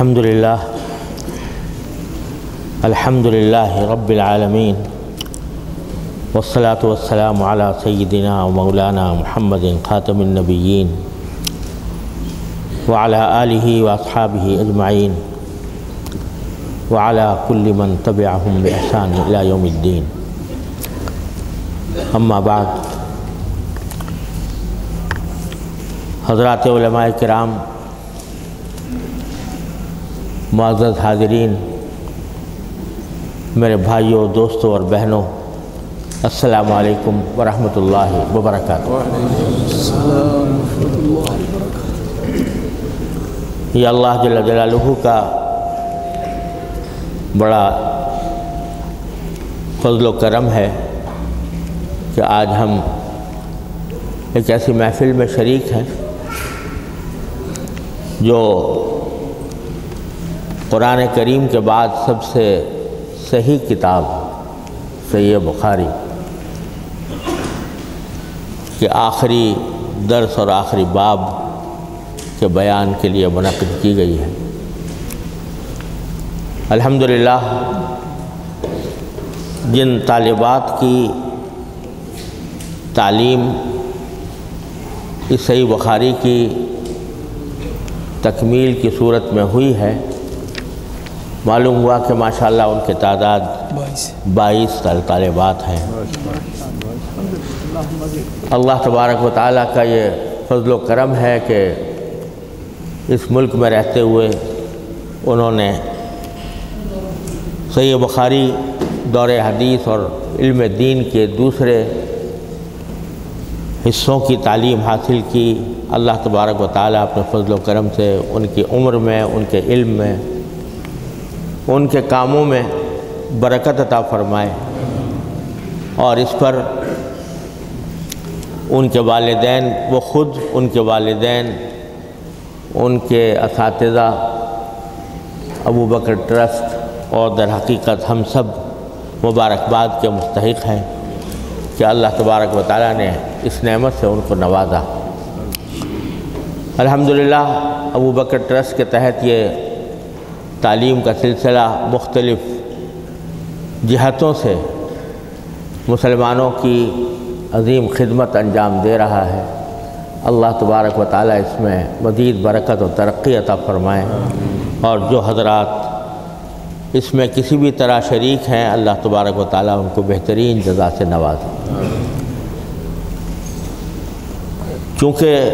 الحمد لله الحمد لله رب العالمين والصلاة والسلام على سيدنا ومولانا محمد خاتم النبيين وعلى آله وأصحابه أجمعين وعلى كل من تبعهم بإحسان إلى يوم الدين. أما بعد حضرات علماء کرام معزز حاضرین، میرے بھائیوں، دوستوں اور بہنوں، السلام علیکم ورحمۃ اللہ وبرکاتہ۔ یہ اللہ جل جلالہ کا بڑا فضل و کرم ہے کہ آج ہم ایک ایسی محفل میں شریک ہیں جو قرآن کریم کے بعد سب سے صحیح کتاب صحیح بخاری کے آخری درس اور آخری باب کے بیان کے لیے منعقد کی گئی ہے۔ الحمدللہ، جن طالبات کی تعلیم اس صحیح بخاری کی تکمیل کی صورت میں ہوئی ہے معلوم ہوا کہ ماشاءاللہ ان کی تعداد بائیس۔ طالبات ہیں۔ اللہ تبارک و تعالیٰ کا یہ فضل و کرم ہے کہ اس ملک میں رہتے ہوئے انہوں نے صحیح بخاری دور حدیث اور علم دین کے دوسرے حصوں کی تعلیم حاصل کی۔ اللہ تبارک و تعالیٰ اپنے فضل و کرم سے ان کی عمر میں ان کے علم میں ان کے کاموں میں برکت عطا فرمائے اور اس پر ان کے والدین، وہ خود ان کے والدین، ان کے اساتذہ، ابو بکر ٹرسٹ اور در حقیقت ہم سب مبارکباد کے مستحق ہیں کہ اللہ تبارک و تعالیٰ نے اس نعمت سے ان کو نوازا۔ الحمدللہ، ابو بکر ٹرسٹ کے تحت یہ تعلیم کا سلسلہ مختلف جہتوں سے مسلمانوں کی عظیم خدمت انجام دے رہا ہے۔ اللہ تبارک و تعالیٰ اس میں مزید برکت و ترقی عطا فرمائے۔ اور جو حضرات اس میں کسی بھی طرح شریک ہیں، اللہ تبارک و تعالیٰ ان کو بہترین جزا سے نوازے۔ چونکہ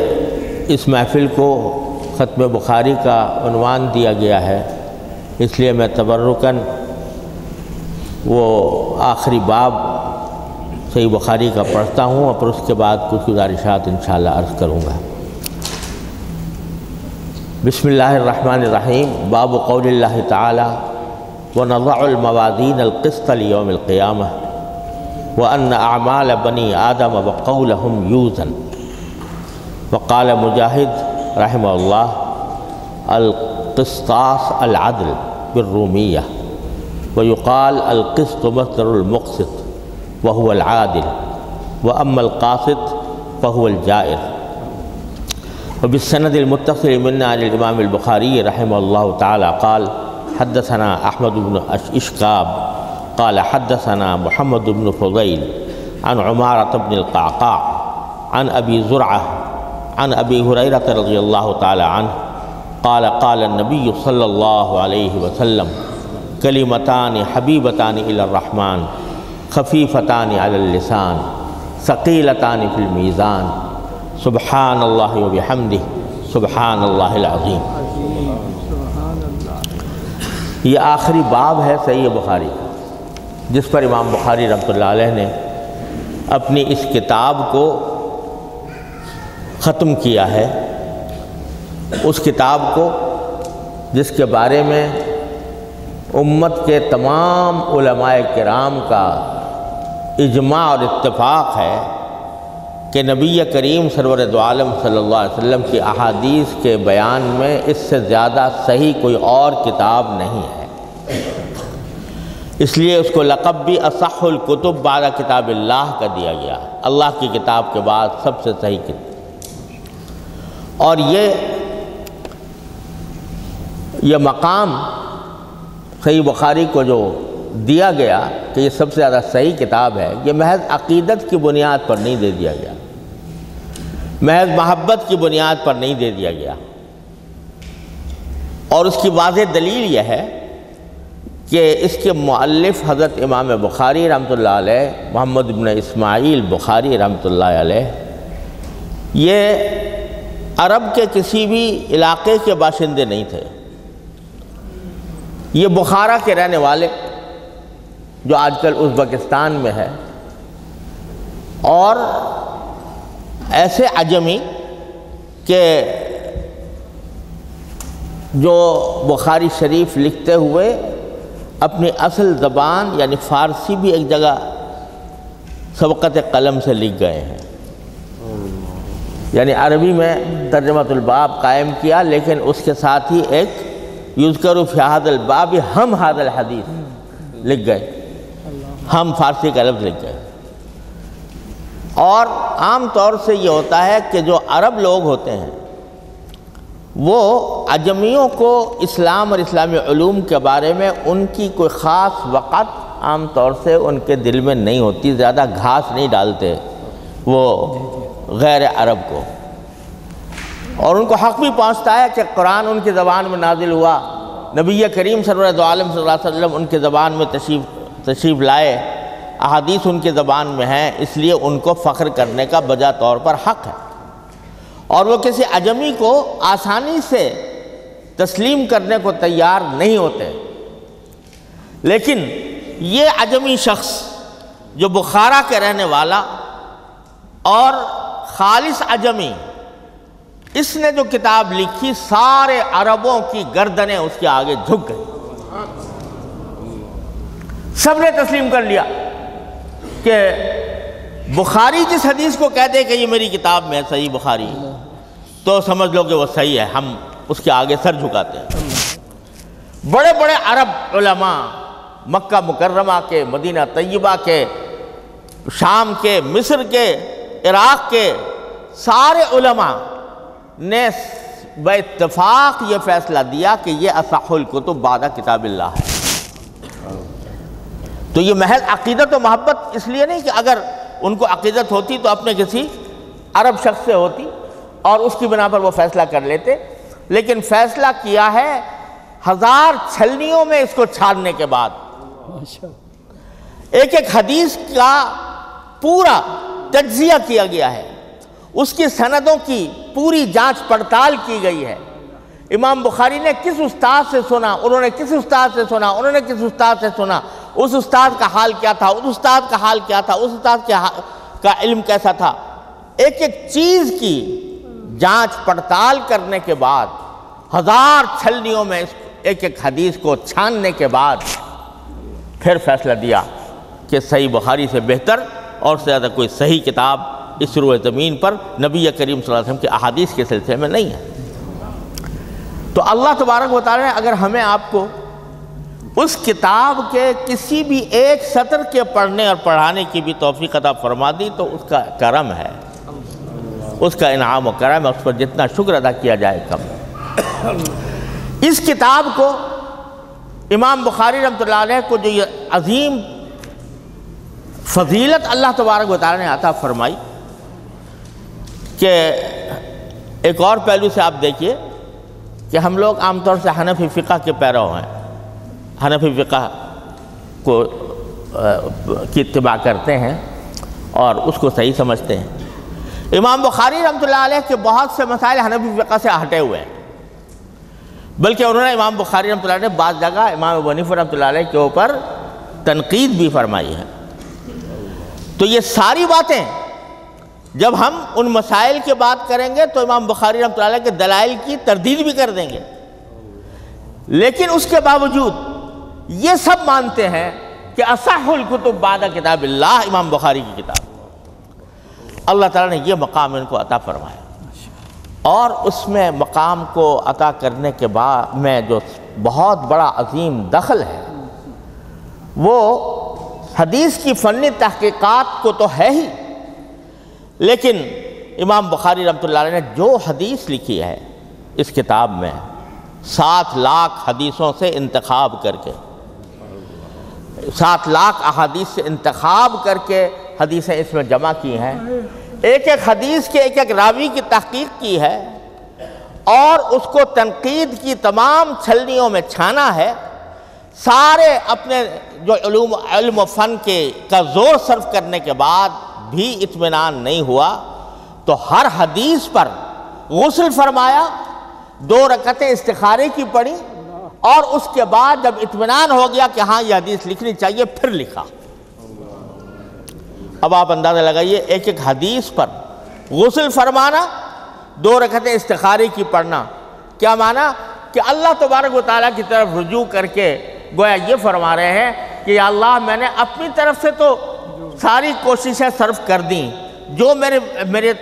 اس محفل کو ختم بخاری کا عنوان دیا گیا ہے اس لیے میں تبرکاً وہ آخری باب صحیح بخاری کا پڑھتا ہوں، اور پھر اس کے بعد کچھ گزارشات انشاءاللہ عرض کروں گا۔ بسم اللہ الرحمن الرحیم۔ باب قول اللہ تعالی ونضع الموازین القسط لیوم القیامہ وأن أعمال بني آدم وقولهم يوزن وقال مجاهد رحمه الله القسطاس العدل بالرومية ويقال القسط مصدر المقسط وهو العادل وأما القاسط فهو الجائر. وبالسند المتصل منا عن الإمام البخاري رحمه الله تعالى قال حدثنا أحمد بن إشكاب قال حدثنا محمد بن فضيل عن عمارة بن القعقاع عن أبي زرعة عن أبي هريرة رضي الله تعالى عنه قال قال النبي صلى الله عليه وسلم كلمتان حبيبتان إلى الرحمن خفيفتان على اللسان ثقيلتان في الميزان سبحان الله وبحمده سبحان الله العظيم یہ آخری باب ہے صحیح بخاری، جس پر امام بخاری رحمۃ اللہ علیہ نے اپنی اس کتاب کو ختم کیا ہے۔ اس کتاب کو جس کے بارے میں امت کے تمام علماء کرام کا اجماع اور اتفاق ہے کہ نبی کریم سرور عالم صلی اللہ علیہ وسلم کی احادیث کے بیان میں اس سے زیادہ صحیح کوئی اور کتاب نہیں ہے۔ اس لیے اس کو لقب بھی اصح الکتب بعد کتاب اللہ کا دیا گیا۔ اللہ کی کتاب کے بعد سب سے صحیح کتاب۔ اور یہ یہ مقام صحیح بخاری کو جو دیا گیا کہ یہ سب سے زیادہ صحیح کتاب ہے، یہ محض عقیدت کی بنیاد پر نہیں دے دیا گیا۔ محض محبت کی بنیاد پر نہیں دے دیا گیا۔ اور اس کی واضح دلیل یہ ہے کہ اس کے معلف حضرت امام بخاری رحمۃ اللہ علیہ، محمد بن اسماعیل بخاری رحمۃ اللہ علیہ، یہ عرب کے کسی بھی علاقے کے باشندے نہیں تھے۔ یہ بخارا کے رہنے والے جو آج کل ازبکستان میں ہے اور ایسے عجمی کہ جو بخاری شریف لکھتے ہوئے اپنی اصل زبان یعنی فارسی بھی ایک جگہ سبقت قلم سے لکھ گئے ہیں۔ یعنی عربی میں ترجمت الباب قائم کیا لیکن اس کے ساتھ ہی ایک یذکر فی حاد الباب، ہم حاد الحدیث لکھ گئے۔ ہم فارسی کا لفظ لکھ گئے۔ اور عام طور سے یہ ہوتا ہے کہ جو عرب لوگ ہوتے ہیں، وہ عجمیوں کو اسلام اور اسلامی علوم کے بارے میں ان کی کوئی خاص وقت عام طور سے ان کے دل میں نہیں ہوتی، زیادہ گھاس نہیں ڈالتے وہ غیر عرب کو۔ اور ان کو حق بھی پہنچتا ہے کہ قرآن ان کی زبان میں نازل ہوا۔ نبی کریم سرورت عالم صلی اللہ علیہ وسلم ان کے زبان میں تشریف تشریف لائے۔ احادیث ان کے زبان میں ہیں، اس لیے ان کو فخر کرنے کا بجا طور پر حق ہے۔ اور وہ کسی عجمی کو آسانی سے تسلیم کرنے کو تیار نہیں ہوتے۔ لیکن یہ عجمی شخص جو بخارا کے رہنے والا اور خالص عجمی اس نے جو کتاب لکھی سارے عربوں کی گردنیں اس کے آگے جھک گئی سب نے تسلیم کر لیا کہ بخاری جس حدیث کو کہتے کہ یہ میری کتاب میں صحیح بخاری تو سمجھ لو کہ وہ صحیح ہے، ہم اس کے آگے سر جھکاتے ہیں۔ بڑے بڑے عرب علماء مکہ مکرمہ کے، مدینہ طیبہ کے، شام کے، مصر کے، عراق کے، سارے علماء نے بے اتفاق یہ فیصلہ دیا کہ یہ اصح الکتب بعد کتاب اللہ ہے۔ تو یہ محض عقیدت و محبت اس لیے نہیں کہ اگر ان کو عقیدت ہوتی تو اپنے کسی عرب شخص سے ہوتی اور اس کی بنا پر وہ فیصلہ کر لیتے۔ لیکن فیصلہ کیا ہے ہزار چھلنیوں میں اس کو چھاڑنے کے بعد۔ ایک ایک حدیث کا پورا تجزیہ کیا گیا ہے۔ اس کی سندوں کی پوری جانچ پڑتال کی گئی ہے۔ امام بخاری نے کس استاد سے سنا؟ انہوں نے کس استاد سے سنا؟ انہوں نے کس استاد سے سنا؟ اس استاد کا حال کیا تھا؟ اس استاد کا حال کیا تھا؟ اس استاد کا علم کیسا تھا؟ ایک ایک چیز کی جانچ پڑتال کرنے کے بعد، ہزار چھلنیوں میں ایک ایک حدیث کو چھاننے کے بعد پھر فیصلہ دیا کہ صحیح بخاری سے بہتر اور سے زیادہ کوئی صحیح کتاب اس روح زمین پر نبی کریم صلی اللہ علیہ وسلم کے احادیث کے سلسلے میں نہیں ہے۔ تو اللہ تبارک بتا رہے ہیں اگر ہمیں آپ کو اس کتاب کے کسی بھی ایک سطر کے پڑھنے اور پڑھانے کی بھی توفیق عطا فرما دی تو اس کا کرم ہے۔ اس کا انعام و کرم ہے، اس پر جتنا شکر ادا کیا جائے کم۔ اس کتاب کو امام بخاری رحمۃ اللہ علیہ کو جو یہ عظیم فضیلت اللہ تبارک تعالیٰ نے عطا فرمائی کہ ایک اور پہلو سے آپ دیکھیے کہ ہم لوگ عام طور سے حنفی فقہ کے پیرو ہیں۔ حنفی فقہ کو کی اتباع کرتے ہیں اور اس کو صحیح سمجھتے ہیں۔ امام بخاری رحمۃ اللہ علیہ کے بہت سے مسائل حنفی فقہ سے ہٹے ہوئے ہیں۔ بلکہ انہوں نے امام بخاری رحمۃ اللہ علیہ بعض جگہ امام ونیف رحمۃ اللہ علیہ کے اوپر تنقید بھی فرمائی ہے۔ تو یہ ساری باتیں جب ہم ان مسائل کی بات کریں گے تو امام بخاری رحمۃ اللہ کے دلائل کی تردید بھی کر دیں گے۔ لیکن اس کے باوجود یہ سب مانتے ہیں کہ اصح الکتب بعد کتاب اللہ، امام بخاری کی کتاب۔ اللہ تعالیٰ نے یہ مقام ان کو عطا فرمایا۔ اور اس میں مقام کو عطا کرنے کے بعد میں جو بہت بڑا عظیم دخل ہے، وہ حدیث کی فنی تحقیقات کو تو ہے ہی۔ لیکن امام بخاری رحمۃ اللہ علیہ نے جو حدیث لکھی ہے، اس کتاب میں سات لاکھ حدیثوں سے انتخاب کر کے، سات لاکھ احادیث سے انتخاب کر کے حدیثیں اس میں جمع کی ہیں۔ ایک ایک حدیث کے ایک ایک راوی کی تحقیق کی ہے اور اس کو تنقید کی تمام چھلنیوں میں چھانا ہے۔ سارے اپنے جو علوم، علم و فن کے کا زور صرف کرنے کے بعد بھی اطمینان نہیں ہوا، تو ہر حدیث پر غسل فرمایا، دو رکعتیں استخارے کی پڑھی اور اس کے بعد جب اطمینان ہو گیا کہ ہاں یہ حدیث لکھنی چاہیے، پھر لکھا۔ اب آپ اندازہ لگائیے، ایک ایک حدیث پر غسل فرمانا، دو رکعتیں استخارے کی پڑھنا۔ کیا مانا؟ کہ اللہ تبارک و تعالیٰ کی طرف رجوع کر کے گویا یہ فرما رہے ہیں کہ یا اللہ، میں نے اپنی طرف سے تو ساری کوششیں صرف کر دیں۔ جو میرے میرے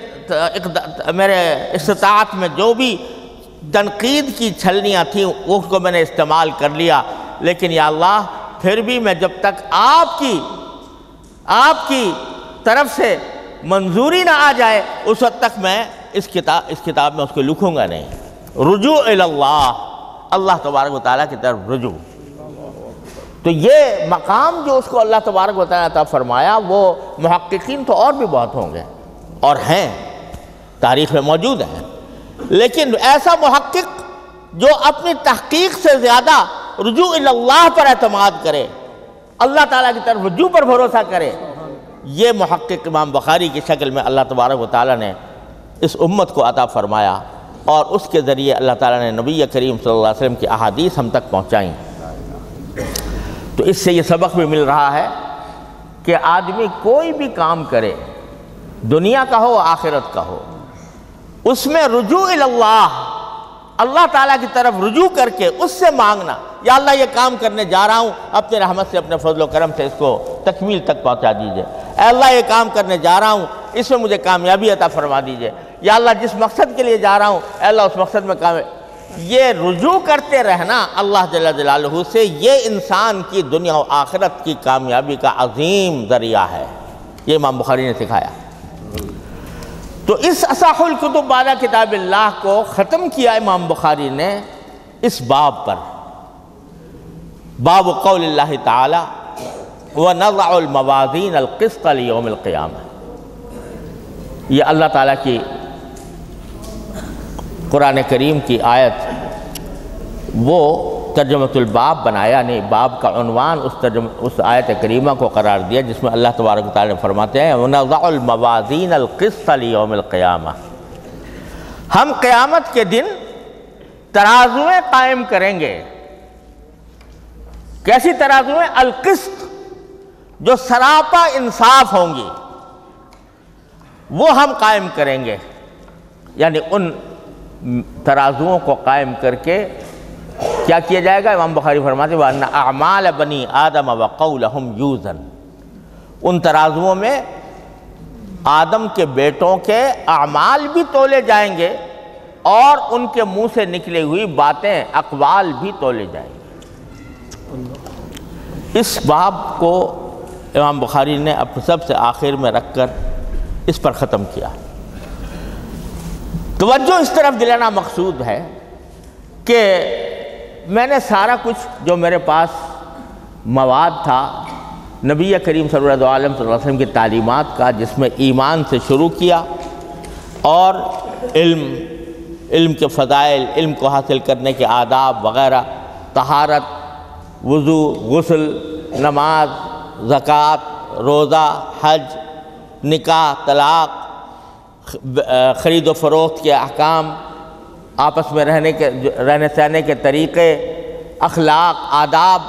میرے استطاعت میں جو بھی تنقید کی چھلنیاں تھیں اس کو میں نے استعمال کر لیا۔ لیکن یا اللہ، پھر بھی میں جب تک آپ کی آپ کی طرف سے منظوری نہ آ جائے، اس وقت تک میں اس کتاب اس کتاب میں اس کو لکھوں گا نہیں۔ رجوع اللہ۔ اللہ تبارک و تعالیٰ کی طرف رجوع۔ تو یہ مقام جو اس کو اللہ تبارک و تعالیٰ عطا فرمایا، وہ محققین تو اور بھی بہت ہوں گے اور ہیں، تاریخ میں موجود ہیں۔ لیکن ایسا محقق جو اپنی تحقیق سے زیادہ رجوع اللہ پر اعتماد کرے، اللہ تعالیٰ کی طرف رجوع پر بھروسہ کرے، یہ محقق امام بخاری کی شکل میں اللہ تبارک و تعالیٰ نے اس امت کو عطا فرمایا اور اس کے ذریعے اللہ تعالیٰ نے نبی کریم صلی اللہ علیہ وسلم کی احادیث ہم تک پہنچائیں۔ تو اس سے یہ سبق بھی مل رہا ہے کہ آدمی کوئی بھی کام کرے، دنیا کا ہو، آخرت کا ہو، اس میں رجوع اللہ اللہ تعالیٰ کی طرف رجوع کر کے اس سے مانگنا، یا اللہ یہ کام کرنے جا رہا ہوں، اپنے رحمت سے، اپنے فضل و کرم سے اس کو تکمیل تک پہنچا دیجیے۔ اے اللہ یہ کام کرنے جا رہا ہوں، اس میں مجھے کامیابی عطا فرما دیجیے۔ یا اللہ جس مقصد کے لیے جا رہا ہوں، اے اللہ اس مقصد میں کام یہ رجوع کرتے رہنا اللہ جل جلالہ سے یہ انسان کی دنیا و آخرت کی کامیابی کا عظیم ذریعہ ہے۔ یہ امام بخاری نے سکھایا۔ تو اس اصح القتب بالا کتاب اللہ کو ختم کیا امام بخاری نے اس باب پر۔ باب قول اللہ تعالی وَنَضَعُ الْمَوَازِينَ الْقِسْطَ لِيَوْمِ الْقِيَامَةِ۔ یہ اللہ تعالیٰ کی قرآن کریم کی آیت وہ ترجمت الباب بنایا نہیں باب کا عنوان اس ترجم، اس آیت کریمہ کو قرار دیا، جس میں اللہ تبارک تعالیٰ نے فرماتے ہیں، وَنَضَعُ الْمَوَازِينَ الْقِسْطَ لِيَوْمِ الْقِيَامَةِ ہم قیامت کے دن ترازویں قائم کریں گے۔ کیسی ترازویں؟ القسط، جو سراپا انصاف ہوں گی، وہ ہم قائم کریں گے۔ یعنی ان ترازوؤں کو قائم کر کے کیا کیا جائے گا؟ امام بخاری فرماتے وَأَنَّ أَعْمَالَ بَنِي آدَمَ وَقَوْلَهُمْ يُوزَن۔ ان ترازوؤں میں آدم کے بیٹوں کے اعمال بھی تولے جائیں گے اور ان کے منہ سے نکلے ہوئی باتیں، اقوال بھی تولے جائیں گے۔ اس باب کو امام بخاری نے اب سب سے آخر میں رکھ کر اس پر ختم کیا۔ توجہ اس طرف دلانا مقصود ہے کہ میں نے سارا کچھ جو میرے پاس مواد تھا، نبی کریم صلی اللہ علیہ وسلم کی تعلیمات کا، جس میں ایمان سے شروع کیا اور علم علم کے فضائل، علم کو حاصل کرنے کے آداب وغیرہ، طہارت، وضو، غسل، نماز، زکوٰۃ، روزہ، حج، نکاح، طلاق خرید و فروخت کے احکام، آپس میں رہنے کے، رہنے سہنے کے طریقے، اخلاق، آداب،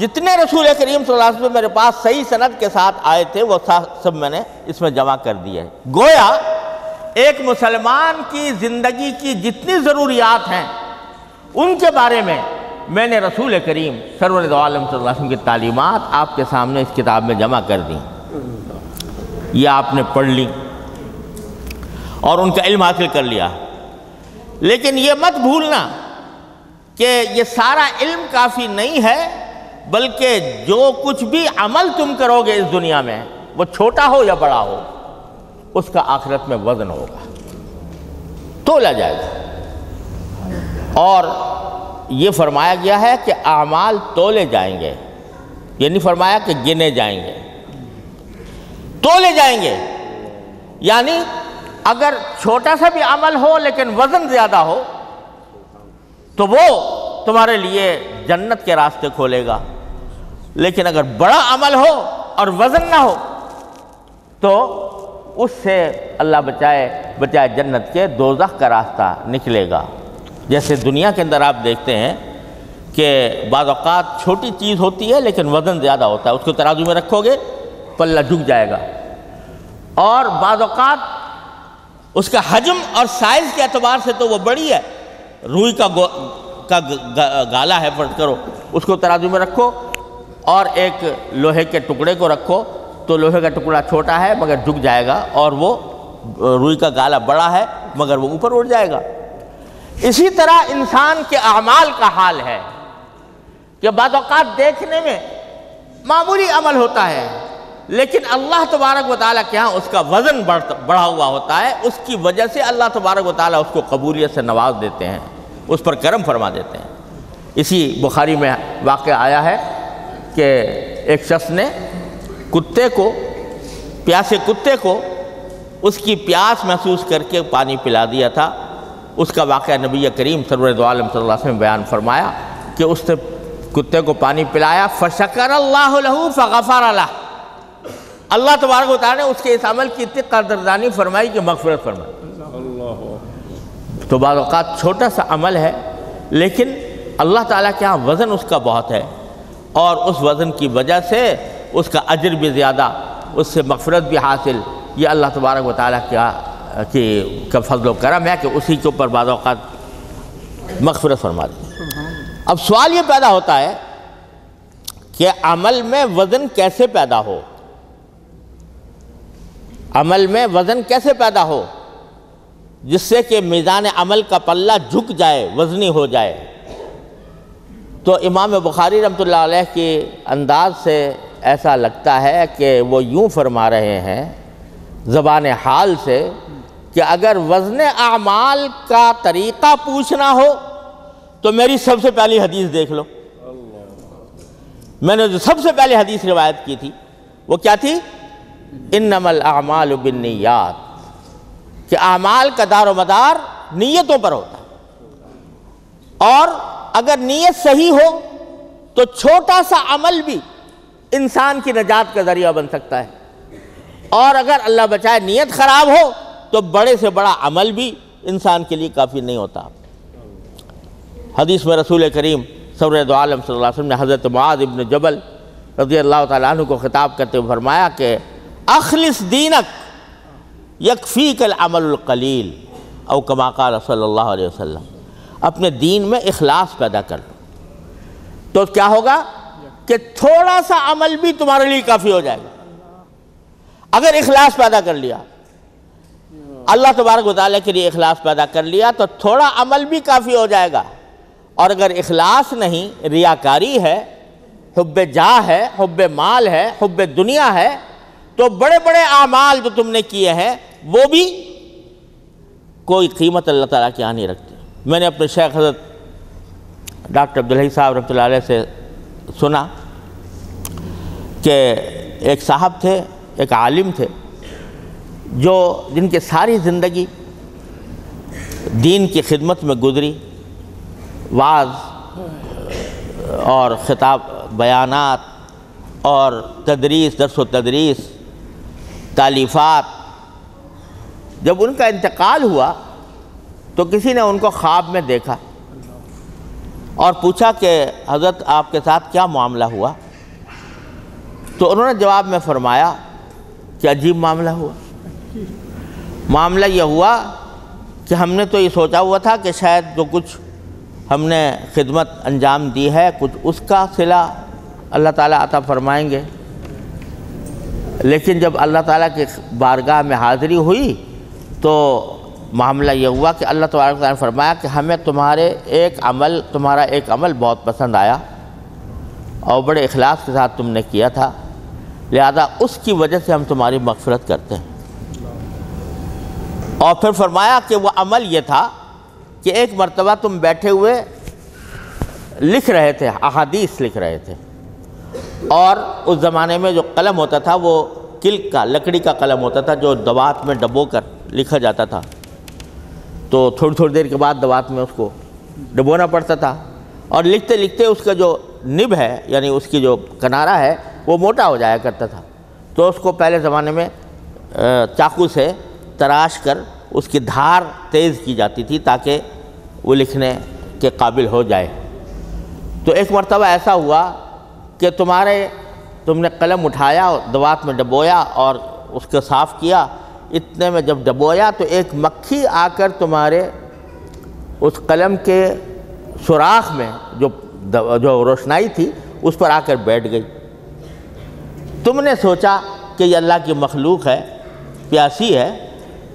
جتنے رسول کریم صلی اللہ علیہ وسلم میرے پاس صحیح سند کے ساتھ آئے تھے، وہ سب میں نے اس میں جمع کر دیے گویا ایک مسلمان کی زندگی کی جتنی ضروریات ہیں، ان کے بارے میں میں نے رسول کریم سرور عالم صلی اللہ علیہ وسلم کی تعلیمات آپ کے سامنے اس کتاب میں جمع کر دیں۔ یہ آپ نے پڑھ لی۔ اور ان کا علم حاصل کر لیا۔ لیکن یہ مت بھولنا کہ یہ سارا علم کافی نہیں ہے، بلکہ جو کچھ بھی عمل تم کرو گے اس دنیا میں، وہ چھوٹا ہو یا بڑا ہو، اس کا آخرت میں وزن ہوگا۔ تولا جائے گا اور یہ فرمایا گیا ہے کہ اعمال تولے جائیں گے۔ یہ نہیں فرمایا کہ گنے جائیں گے۔ تولے جائیں گے۔ یعنی اگر چھوٹا سا بھی عمل ہو لیکن وزن زیادہ ہو، تو وہ تمہارے لیے جنت کے راستے کھولے گا۔ لیکن اگر بڑا عمل ہو اور وزن نہ ہو، تو اس سے اللہ بچائے بچائے جنت کے دوزخ کا راستہ نکلے گا۔ جیسے دنیا کے اندر آپ دیکھتے ہیں کہ بعض اوقات چھوٹی چیز ہوتی ہے لیکن وزن زیادہ ہوتا ہے، اس کو ترازو میں رکھو گے، پلہ جھک جائے گا۔ اور بعض اوقات اس کا حجم اور سائز کے اعتبار سے تو وہ بڑی ہے۔ روئی کا کا گالا ہے، فرض کرو۔ اس کو ترازو میں رکھو اور ایک لوہے کے ٹکڑے کو رکھو۔ تو لوہے کا ٹکڑا چھوٹا ہے، مگر جھک جائے گا اور وہ روئی کا گالا بڑا ہے، مگر وہ اوپر اٹھ جائے گا۔ اسی طرح انسان کے اعمال کا حال ہے کہ بعض اوقات دیکھنے میں معمولی عمل ہوتا ہے۔ لیکن اللہ تبارک و تعالیٰ کے ہاں اس کا وزن بڑھا ہوا ہوتا ہے، اس کی وجہ سے اللہ تبارک و تعالیٰ اس کو قبولیت سے نواز دیتے ہیں، اس پر کرم فرما دیتے ہیں۔ اسی بخاری میں واقع آیا ہے کہ ایک شخص نے کتے کو، پیاسے کتے کو اس کی پیاس محسوس کر کے پانی پلا دیا تھا۔ اس کا واقعہ نبی کریم سرور دو عالم صلی اللہ علیہ وسلم بیان فرمایا کہ اس نے کتے کو پانی پلایا، فشکر اللہ لہو فغفر اللہ اللہ تبارک و تعالیٰ نے اس کے اس عمل کی اتنی قدردانی فرمائی کہ مغفرت فرمائی۔ تو بعض اوقات چھوٹا سا عمل ہے لیکن اللہ تعالیٰ کے ہاں وزن اس کا بہت ہے۔ اور اس وزن کی وجہ سے اس کا اجر بھی زیادہ اس سے مغفرت بھی حاصل۔ یہ اللہ تبارک و تعالیٰ کیا کی کا فضل و کرم ہے کہ اسی کے اوپر بعض اوقات مغفرت فرما دی اب سوال یہ پیدا ہوتا ہے کہ عمل میں وزن کیسے پیدا ہو؟ عمل میں وزن کیسے پیدا ہو؟ جس سے کہ میزان عمل کا پلہ جھک جائے، وزنی ہو جائے۔ تو امام بخاری رحمۃ اللہ علیہ کے انداز سے ایسا لگتا ہے کہ وہ یوں فرما رہے ہیں زبان حال سے کہ اگر وزن اعمال کا طریقہ پوچھنا ہو تو میری سب سے پہلی حدیث دیکھ لو۔ میں نے جو سب سے پہلی حدیث روایت کی تھی، وہ کیا تھی؟ انما الاعمال بالنیات، کہ اعمال کا دار و مدار نیتوں پر ہوتا ہے۔ اور اگر نیت صحیح ہو، تو چھوٹا سا عمل بھی انسان کی نجات کا ذریعہ بن سکتا ہے۔ اور اگر اللہ بچائے نیت خراب ہو، تو بڑے سے بڑا عمل بھی انسان کے لیے کافی نہیں ہوتا۔ حدیث میں رسول کریم صلی دو عالم صلی اللہ علیہ وسلم نے حضرت معاذ ابن جبل رضی اللہ تعالیٰ عنہ کو خطاب کرتے ہوئے فرمایا کہ اخلص دینک یکفیک العمل القلیل او کما قال صلی اللہ علیہ وسلم، اپنے دین میں اخلاص پیدا کر لو. تو کیا ہوگا؟ کہ تھوڑا سا عمل بھی تمہارے لیے کافی ہو جائے گا. اگر اخلاص پیدا کر لیا، اللہ تبارک و کے لیے اخلاص پیدا کر لیا، تو تھوڑا عمل بھی کافی ہو جائے گا. اور اگر اخلاص نہیں ریاکاری ہے، حب جاہ ہے، حب مال ہے، حب دنیا ہے تو بڑے بڑے اعمال جو تم نے کیے ہیں، وہ بھی کوئی قیمت اللہ تعالیٰ کی نہیں رکھتے۔ میں نے اپنے شیخ حضرت ڈاکٹر عبدالحی صاحب رحمۃ اللہ علیہ سے سنا کہ ایک صاحب تھے، ایک عالم تھے، جو جن کے ساری زندگی دین کی خدمت میں گزری بعض اور خطاب بیانات اور تدریس، درس و تدریس تالیفات۔ جب ان کا انتقال ہوا، تو کسی نے ان کو خواب میں دیکھا اور پوچھا کہ حضرت، آپ کے ساتھ کیا معاملہ ہوا؟ تو انہوں نے جواب میں فرمایا کہ عجیب معاملہ ہوا۔ معاملہ یہ ہوا کہ ہم نے تو یہ سوچا ہوا تھا کہ شاید جو کچھ ہم نے خدمت انجام دی ہے، کچھ اس کا صلہ اللہ تعالیٰ عطا فرمائیں گے۔ لیکن جب اللہ تعالیٰ کی بارگاہ میں حاضری ہوئی تو معاملہ یہ ہوا کہ اللہ تعالیٰ نے فرمایا کہ ہمیں تمہارے ایک عمل، تمہارا ایک عمل بہت پسند آیا اور بڑے اخلاص کے ساتھ تم نے کیا تھا۔ لہذا اس کی وجہ سے ہم تمہاری مغفرت کرتے ہیں۔ اور پھر فرمایا کہ وہ عمل یہ تھا کہ ایک مرتبہ تم بیٹھے ہوئے لکھ رہے تھے، احادیث لکھ رہے تھے۔ اور اس زمانے میں جو قلم ہوتا تھا وہ کلک کا، لکڑی کا قلم ہوتا تھا جو دوات میں ڈبو کر لکھا جاتا تھا۔ تو تھوڑی تھوڑی دیر کے بعد دوات میں اس کو ڈبونا پڑتا تھا۔ اور لکھتے لکھتے اس کا جو نب ہے یعنی اس کی جو کنارہ ہے، وہ موٹا ہو جایا کرتا تھا۔ تو اس کو پہلے زمانے میں چاقو سے تراش کر اس کی دھار تیز کی جاتی تھی تاکہ وہ لکھنے کے قابل ہو جائے۔ تو ایک مرتبہ ایسا ہوا کہ تمہارے تم نے قلم اٹھایا دوات میں ڈبویا اور اس کو صاف کیا۔ اتنے میں جب ڈبویا تو ایک مکھی آ کر تمہارے اس قلم کے سوراخ میں جو جو روشنائی تھی اس پر آ کر بیٹھ گئی۔ تم نے سوچا کہ یہ اللہ کی مخلوق ہے پیاسی ہے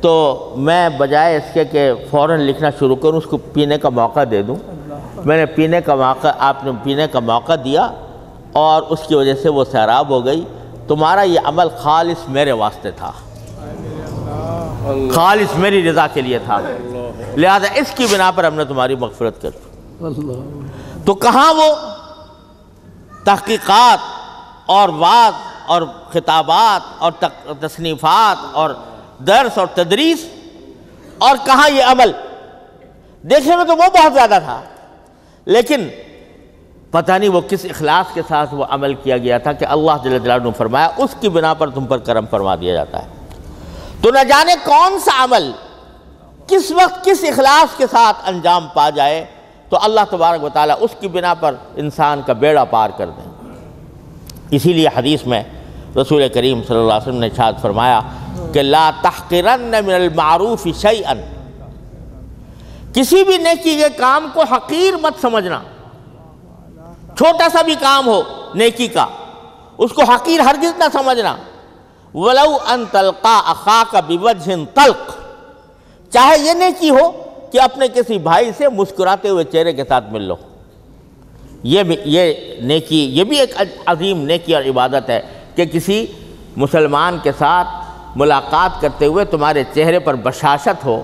تو میں بجائے اس کے کہ فوراً لکھنا شروع کروں اس کو پینے کا موقع دے دوں۔ میں نے پینے کا موقع آپ نے پینے کا موقع دیا۔ اور اس کی وجہ سے وہ سیراب ہو گئی۔ تمہارا یہ عمل خالص میرے واسطے تھا۔ خالص میری رضا کے لیے تھا۔ لہذا اس کی بنا پر ہم نے تمہاری مغفرت کر تو کہاں وہ تحقیقات اور وعد اور خطابات اور تصنیفات اور درس اور تدریس اور کہاں یہ عمل؟ دیکھنے میں تو وہ بہت زیادہ تھا۔ لیکن پتہ نہیں وہ کس اخلاص کے ساتھ وہ عمل کیا گیا تھا کہ اللہ جل جلالہ نے فرمایا، اس کی بنا پر تم پر کرم فرما دیا جاتا ہے۔ تو نہ جانے کون سا عمل کس وقت کس اخلاص کے ساتھ انجام پا جائے، تو اللہ تبارک و تعالیٰ اس کی بنا پر انسان کا بیڑا پار کر دیں۔ اسی لیے حدیث میں رسول کریم صلی اللہ علیہ وسلم نے شاد فرمایا کہ لا تحقرن من المعروف شیئا۔ کسی بھی نیکی کے کام کو حقیر مت سمجھنا۔ چھوٹا سا بھی کام ہو، نیکی کا۔ اس کو حقیر ہرگز نہ سمجھنا۔ ولو ان تلقا اخاک بوجہ طلق چاہے یہ نیکی ہو کہ اپنے کسی بھائی سے مسکراتے ہوئے چہرے کے ساتھ مل لو۔ یہ یہ نیکی، یہ بھی ایک عظیم نیکی اور عبادت ہے کہ کسی مسلمان کے ساتھ ملاقات کرتے ہوئے تمہارے چہرے پر بشاشت ہو۔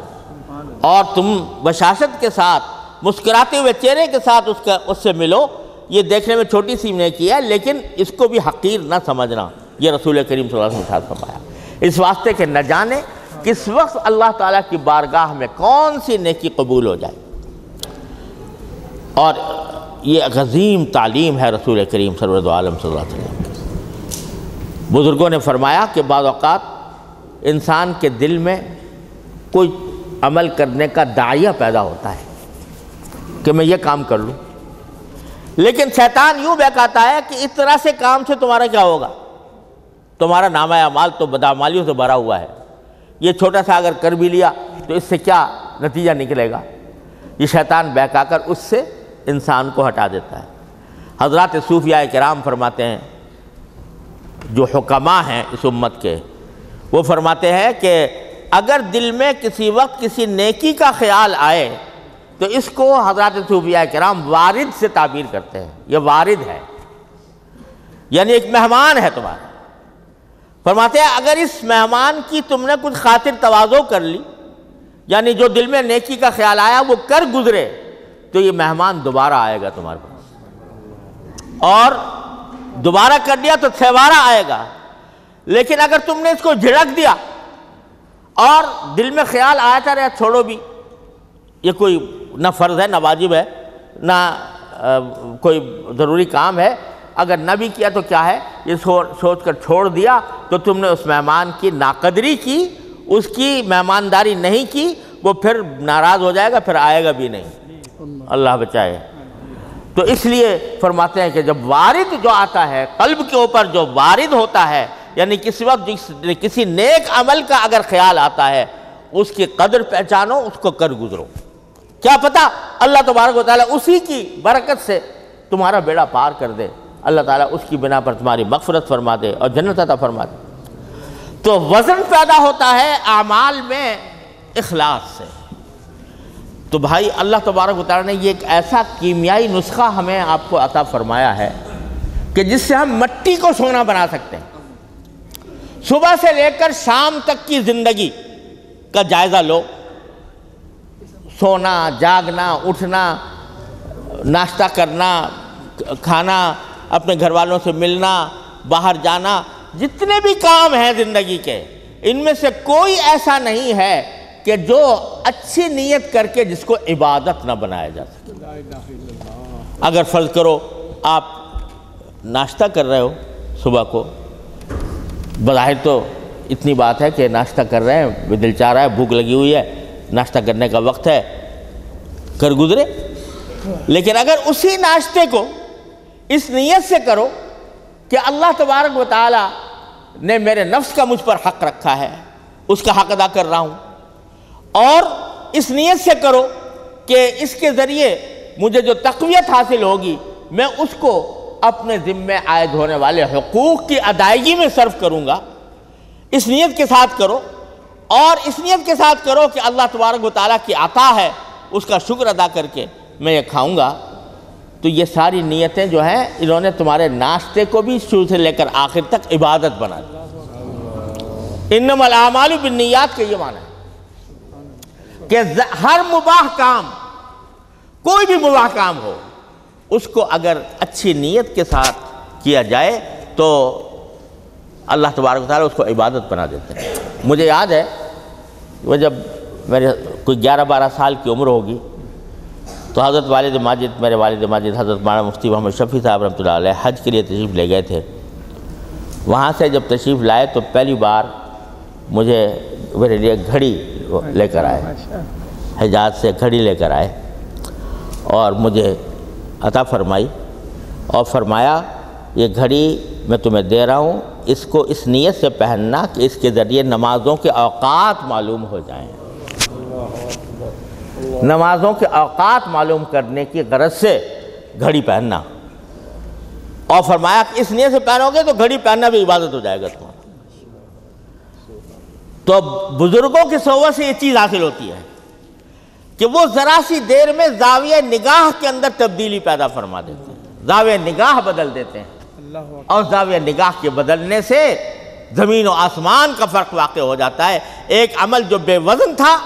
اور تم بشاشت کے ساتھ مسکراتے ہوئے چہرے کے ساتھ اس کا، اس سے ملو۔ یہ دیکھنے میں چھوٹی سی نیکی ہے لیکن اس کو بھی حقیر نہ سمجھنا۔ یہ رسول کریم صلی اللہ علیہ وسلم فرمایا۔ اس واسطے کہ نہ جانے کس وقت اللہ تعالیٰ کی بارگاہ میں کون سی نیکی قبول ہو جائے۔ اور یہ غزیم تعلیم ہے رسول کریم صلی عالم صلی اللہ علیہ وسلم بزرگوں نے فرمایا کہ بعض اوقات انسان کے دل میں کوئی عمل کرنے کا دائیہ پیدا ہوتا ہے کہ میں یہ کام کر لوں۔ لیکن شیطان یوں بہکاتا ہے کہ اس طرح سے کام سے تمہارا کیا ہوگا؟ تمہارا نام اعمال تو بدعمالیوں سے بھرا ہوا ہے۔ یہ چھوٹا سا اگر کر بھی لیا تو اس سے کیا نتیجہ نکلے گا؟ یہ شیطان بہکا کر اس سے انسان کو ہٹا دیتا ہے۔ حضرات صوفیاء کرام فرماتے ہیں، جو حکمہ ہیں اس امت کے، وہ فرماتے ہیں کہ اگر دل میں کسی وقت کسی نیکی کا خیال آئے تو اس کو حضرات صوفیاء کرام وارد سے تعبیر کرتے ہیں، یہ وارد ہے۔ یعنی ایک مہمان ہے تمہارا۔ فرماتے ہیں، اگر اس مہمان کی تم نے کچھ خاطر توازو کر لی یعنی جو دل میں نیکی کا خیال آیا، وہ کر گزرے، تو یہ مہمان دوبارہ آئے گا تمہارے پاس۔ اور دوبارہ کر دیا تو سیوارہ آئے گا۔ لیکن اگر تم نے اس کو جھڑک دیا اور دل میں خیال آیا رہا، چھوڑو بھی، یہ کوئی نہ فرض ہے، نہ واجب ہے، نہ کوئی ضروری کام ہے۔ اگر نہ بھی کیا تو کیا ہے؟ یہ سوچ کر چھوڑ دیا تو تم نے اس مہمان کی ناقدری کی، اس کی مہمانداری نہیں کی، وہ پھر ناراض ہو جائے گا، پھر آئے گا بھی نہیں۔ اللہ بچائے۔ تو اس لیے فرماتے ہیں کہ جب وارد جو آتا ہے، قلب کے اوپر جو وارد ہوتا ہے یعنی کسی وقت کسی نیک عمل کا اگر خیال آتا ہے، اس کی قدر پہچانو، اس کو کر گزرو۔ کیا پتا؟ اللہ تبارک و تعالیٰ اسی کی برکت سے تمہارا بیڑا پار کر دے۔ اللہ تعالیٰ اس کی بنا پر تمہاری مغفرت فرما دے اور جنت عطا فرما دے۔ تو وزن پیدا ہوتا ہے اعمال میں اخلاص سے۔ تو بھائی، اللہ تبارک و تعالیٰ نے یہ ایک ایسا کیمیائی نسخہ ہمیں آپ کو عطا فرمایا ہے کہ جس سے ہم مٹی کو سونا بنا سکتے ہیں۔ صبح سے لے کر شام تک کی زندگی کا جائزہ لو۔ سونا، جاگنا، اٹھنا، ناشتہ کرنا، کھانا، اپنے گھر والوں سے ملنا، باہر جانا، جتنے بھی کام ہیں زندگی کے، ان میں سے کوئی ایسا نہیں ہے کہ جو اچھی نیت کر کے جس کو عبادت نہ بنایا جا سکے۔ اگر فرض کرو آپ ناشتہ کر رہے ہو صبح کو، بظاہر تو اتنی بات ہے کہ ناشتہ کر رہے ہیں، دل چاہ رہا ہے، بھوک لگی ہوئی ہے ناشتہ کرنے کا وقت ہے، کر گزرے۔ لیکن اگر اسی ناشتے کو اس نیت سے کرو کہ اللہ تبارک و تعالی نے میرے نفس کا مجھ پر حق رکھا ہے، اس کا حق ادا کر رہا ہوں۔ اور اس نیت سے کرو کہ اس کے ذریعے مجھے جو تقویت حاصل ہوگی، میں اس کو اپنے ذمے عائد ہونے والے حقوق کی ادائیگی میں صرف کروں گا۔ اس نیت کے ساتھ کرو۔ اور اس نیت کے ساتھ کرو کہ اللہ تبارک و تعالیٰ کی عطا ہے، اس کا شکر ادا کر کے میں یہ کھاؤں گا۔ تو یہ ساری نیتیں جو ہیں، انہوں نے تمہارے ناشتے کو بھی شروع سے لے کر آخر تک عبادت بنا دی۔ انما الاعمال بالنیات کے یہ معنی ہے کہ ہر مباح کام، کوئی بھی مباح کام ہو، اس کو اگر اچھی نیت کے ساتھ کیا جائے تو اللہ تبارک و تعالیٰ اس کو عبادت بنا دیتے ہیں۔ مجھے یاد ہے وہ جب میرے کوئی گیارہ بارہ سال کی عمر ہوگی تو حضرت والد ماجد میرے والد ماجد حضرت مانا مفتی محمد شفیع صاحب رحمۃ اللہ علیہ حج کے لیے تشریف لے گئے تھے۔ وہاں سے جب تشریف لائے تو پہلی بار مجھے میرے لیے گھڑی لے کر آئے۔ حجاز سے گھڑی لے کر آئے۔ اور مجھے عطا فرمائی اور فرمایا یہ گھڑی میں تمہیں دے رہا ہوں۔ اس کو اس نیت سے پہننا کہ اس کے ذریعے نمازوں کے اوقات معلوم ہو جائیں۔ نمازوں کے اوقات معلوم کرنے کی غرض سے گھڑی پہننا۔ اور فرمایا کہ اس نیت سے پہنو گے تو گھڑی پہننا بھی عبادت ہو جائے گا تمہارا تو بزرگوں کی صحبت سے یہ چیز حاصل ہوتی ہے کہ وہ ذرا سی دیر میں زاویہ نگاہ کے اندر تبدیلی پیدا فرما دیتے ہیں۔ زاویہ نگاہ بدل دیتے ہیں۔ اور زاویہ نگاہ کے بدلنے سے زمین و آسمان کا فرق واقع ہو جاتا ہے۔ ایک عمل جو بے وزن تھا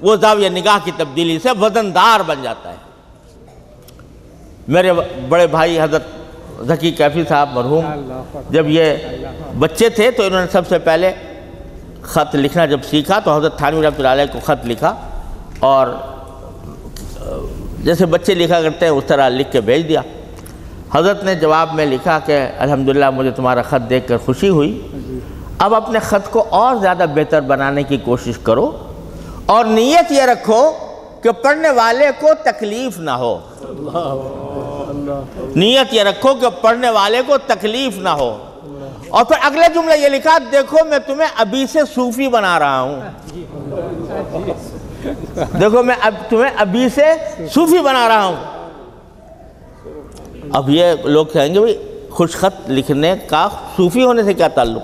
وہ زاویہ نگاہ کی تبدیلی سے وزندار بن جاتا ہے۔ میرے بڑے بھائی حضرت ذکی کیفی صاحب مرحوم جب یہ بچے تھے تو انہوں نے سب سے پہلے خط لکھنا جب سیکھا تو حضرت تھانوی رحمۃ اللہ علیہ کو خط لکھا۔ اور جیسے بچے لکھا کرتے ہیں اس طرح لکھ کے بھیج دیا۔ حضرت نے جواب میں لکھا کہ الحمدللہ مجھے تمہارا خط دیکھ کر خوشی ہوئی۔ اب اپنے خط کو اور زیادہ بہتر بنانے کی کوشش کرو اور نیت یہ رکھو کہ پڑھنے والے کو تکلیف نہ ہو۔ نیت یہ رکھو کہ پڑھنے والے کو تکلیف نہ ہو۔ اور پھر اگلے جملہ یہ لکھا، دیکھو میں تمہیں ابھی سے صوفی بنا رہا ہوں۔ دیکھو میں اب تمہیں ابھی سے صوفی بنا رہا ہوں۔ اب یہ لوگ کہیں گے بھی خوش خط لکھنے کا صوفی ہونے سے کیا تعلق؟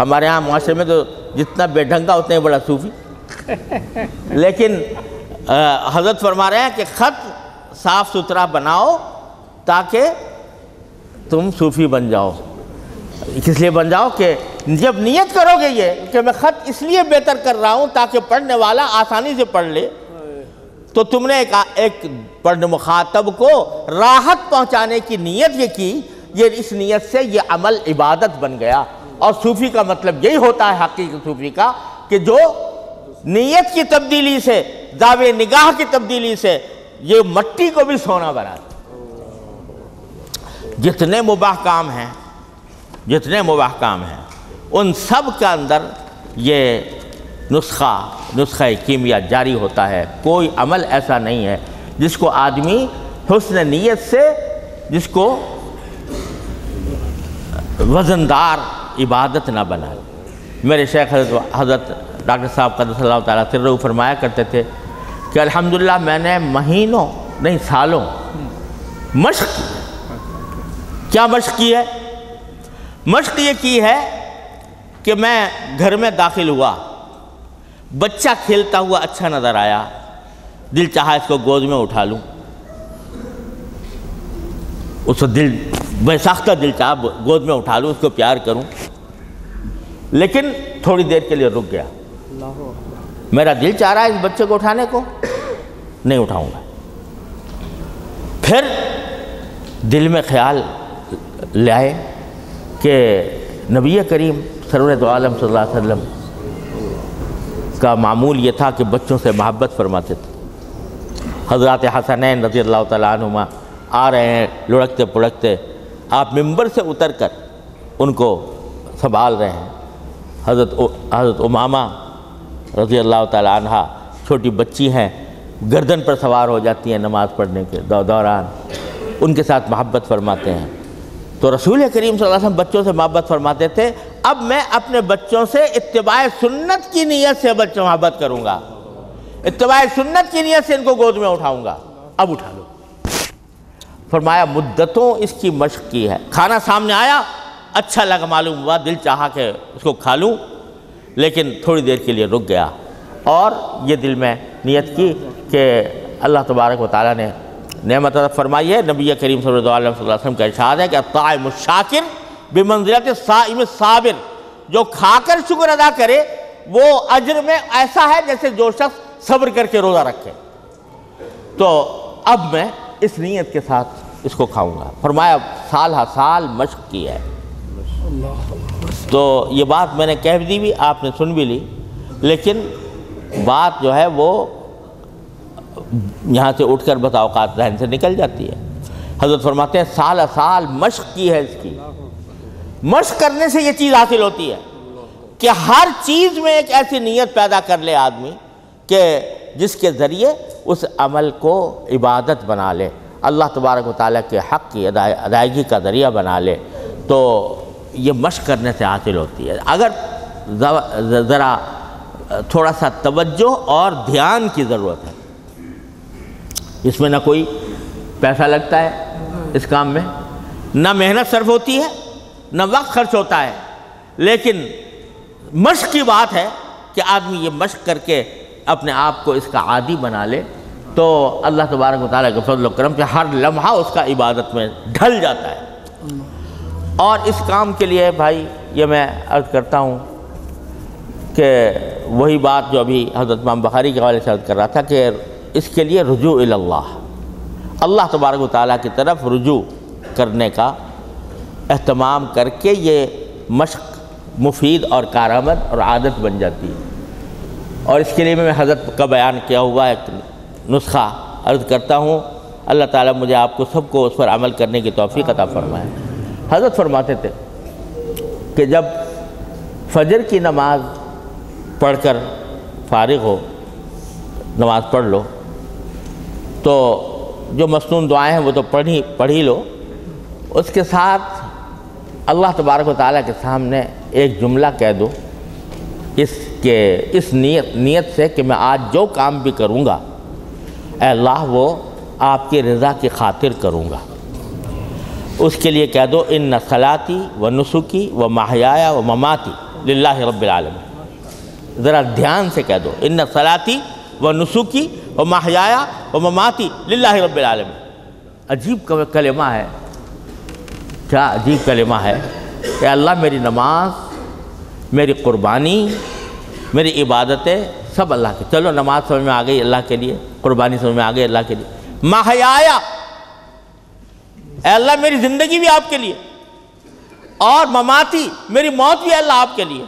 ہمارے ہاں معاشرے میں تو جتنا بے ڈھنگا اتنا ہی بڑا صوفی۔ لیکن حضرت فرما رہے ہیں کہ خط صاف ستھرا بناؤ تاکہ تم صوفی بن جاؤ۔ کس لیے بن جاؤ؟ کہ جب نیت کرو گے یہ کہ میں خط اس لیے بہتر کر رہا ہوں تاکہ پڑھنے والا آسانی سے پڑھ لے۔ تو تم نے ایک پڑھنے مخاطب کو راحت پہنچانے کی نیت یہ کی، یہ اس نیت سے یہ عمل عبادت بن گیا۔ اور صوفی کا مطلب یہی ہوتا ہے حقیقی صوفی کا کہ جو نیت کی تبدیلی سے دعوے نگاہ کی تبدیلی سے یہ مٹی کو بھی سونا بنا جتنے مباح کام ہیں، جتنے مباح کام ہیں، ان سب کے اندر یہ نسخہ نسخہ کیمیا جاری ہوتا ہے۔ کوئی عمل ایسا نہیں ہے جس کو آدمی حسن نیت سے، جس کو وزندار عبادت نہ بنائے۔ میرے شیخ حضرت حضرت ڈاکٹر صاحب قدر اللہ تعالیٰ سر فرمایا کرتے تھے کہ الحمدللہ میں نے مہینوں، نہیں سالوں مشق کی۔ کیا مشق کی ہے؟ مشق یہ کی ہے کہ میں گھر میں داخل ہوا، بچہ کھیلتا ہوا اچھا نظر آیا۔ دل چاہا اس کو گود میں اٹھا لوں۔ اس کو دل بے ساختہ دل چاہا گود میں اٹھا لوں، اس کو پیار کروں۔ لیکن تھوڑی دیر کے لیے رک گیا۔ میرا دل چاہ رہا ہے اس بچے کو اٹھانے کو۔ نہیں اٹھاؤں گا۔ پھر دل میں خیال لائے کہ نبی کریم سرورت عالم صلی اللہ علیہ وسلم کا معمول یہ تھا کہ بچوں سے محبت فرماتے تھے۔ حضرات حسنین رضی اللہ تعالیٰ عنہما آ رہے ہیں، لڑکتے پڑکتے، آپ ممبر سے اتر کر ان کو سنبھال رہے ہیں۔ حضرت حضرت امامہ رضی اللہ تعالیٰ عنہ چھوٹی بچی ہیں، گردن پر سوار ہو جاتی ہیں نماز پڑھنے کے دوران۔ ان کے ساتھ محبت فرماتے ہیں۔ تو رسول کریم صلی اللہ علیہ وسلم بچوں سے محبت فرماتے تھے، اب میں اپنے بچوں سے اتباع سنت کی نیت سے بچوں محبت کروں گا۔ اتباع سنت کی نیت سے ان کو گود میں اٹھاؤں گا۔ اب اٹھا لو۔ فرمایا، مدتوں اس کی مشق کی ہے۔ کھانا سامنے آیا اچھا لگا، معلوم ہوا، دل چاہا کہ اس کو کھا لوں، لیکن تھوڑی دیر کے لیے رک گیا۔ اور یہ دل میں نیت کی کہ اللہ تبارک و تعالیٰ نے نعمت عطا فرمائی ہے۔ نبی کریم صلی اللہ علیہ وسلم کا ارشاد ہے کہ الطائم الشاکر بمنزلت الصائم الصابر۔ جو کھا کر شکر ادا کرے، وہ اجر میں ایسا ہے جیسے جو شخص صبر کر کے روزہ رکھے تو اب میں اس نیت کے ساتھ اس کو کھاؤں گا۔ فرمایا، سال ہا سال مشق کی ہے۔ تو یہ بات میں نے کہہ دی بھی، آپ نے سن بھی لی۔ لیکن بات جو ہے وہ یہاں سے اٹھ کر بتا اوقات ذہن سے نکل جاتی ہے۔ حضرت فرماتے ہیں، سال سال مشق کی ہے اس کی۔ مشق کرنے سے یہ چیز حاصل ہوتی ہے کہ ہر چیز میں ایک ایسی نیت پیدا کر لے آدمی۔ کہ جس کے ذریعے اس عمل کو عبادت بنا لے۔ اللہ تبارک و تعالیٰ کے حق کی ادائیگی کا ذریعہ بنا لے۔ تو یہ مشق کرنے سے حاصل ہوتی ہے۔ اگر ذرا تھوڑا سا توجہ اور دھیان کی ضرورت ہے۔ اس میں نہ کوئی پیسہ لگتا ہے اس کام میں۔ نہ محنت صرف ہوتی ہے، نہ وقت خرچ ہوتا ہے۔ لیکن مشق کی بات ہے کہ آدمی یہ مشق کر کے اپنے آپ کو اس کا عادی بنا لے، تو اللہ تبارک و تعالیٰ کے فضل و کرم سے ہر لمحہ اس کا عبادت میں ڈھل جاتا ہے۔ اور اس کام کے لیے بھائی، یہ میں عرض کرتا ہوں کہ وہی بات جو ابھی حضرت امام بخاری کے حوالے سے عرض کر رہا تھا کہ اس کے لیے رجوع اللہ۔ اللہ تبارک و تعالیٰ کی طرف رجوع کرنے کا اہتمام کر کے یہ مشق مفید اور کارآمد اور عادت بن جاتی ہے۔ اور اس کے لیے میں حضرت کا بیان کیا ہوا ایک نسخہ عرض کرتا ہوں۔ اللہ تعالیٰ مجھے آپ کو سب کو اس پر عمل کرنے کی توفیق عطا فرمائے۔ حضرت فرماتے تھے کہ جب فجر کی نماز پڑھ کر فارغ ہو، نماز پڑھ لو، تو جو مصنون دعائیں ہیں وہ تو پڑھی پڑھی لو۔ اس کے ساتھ اللہ تبارک و تعالیٰ کے سامنے ایک جملہ کہہ دو۔ اس کے اس نیت نیت سے کہ میں آج جو کام بھی کروں گا، اے اللہ وہ آپ کی رضا کی خاطر کروں گا۔ اس کے لیے کہہ دو، ان نسلاتی و نسخی و ماہیا و مماتی للہ رب العالم ذرا دھیان سے کہہ دو، ان نسلاتی و نسخی و ماہیا و مماتی للہ رب العالم عجیب کلمہ ہے۔ کیا عجیب کلمہ ہے؟ کہ اللہ میری نماز، میری قربانی میری عبادتیں سب اللہ کے چلو نماز سمجھ میں آ گئی اللہ کے لیے قربانی سمجھ میں آ گئی اللہ کے لیے۔ ماہیا اے اللہ میری زندگی بھی آپ کے لیے۔ اور مماتی میری موت بھی اللہ آپ کے لیے۔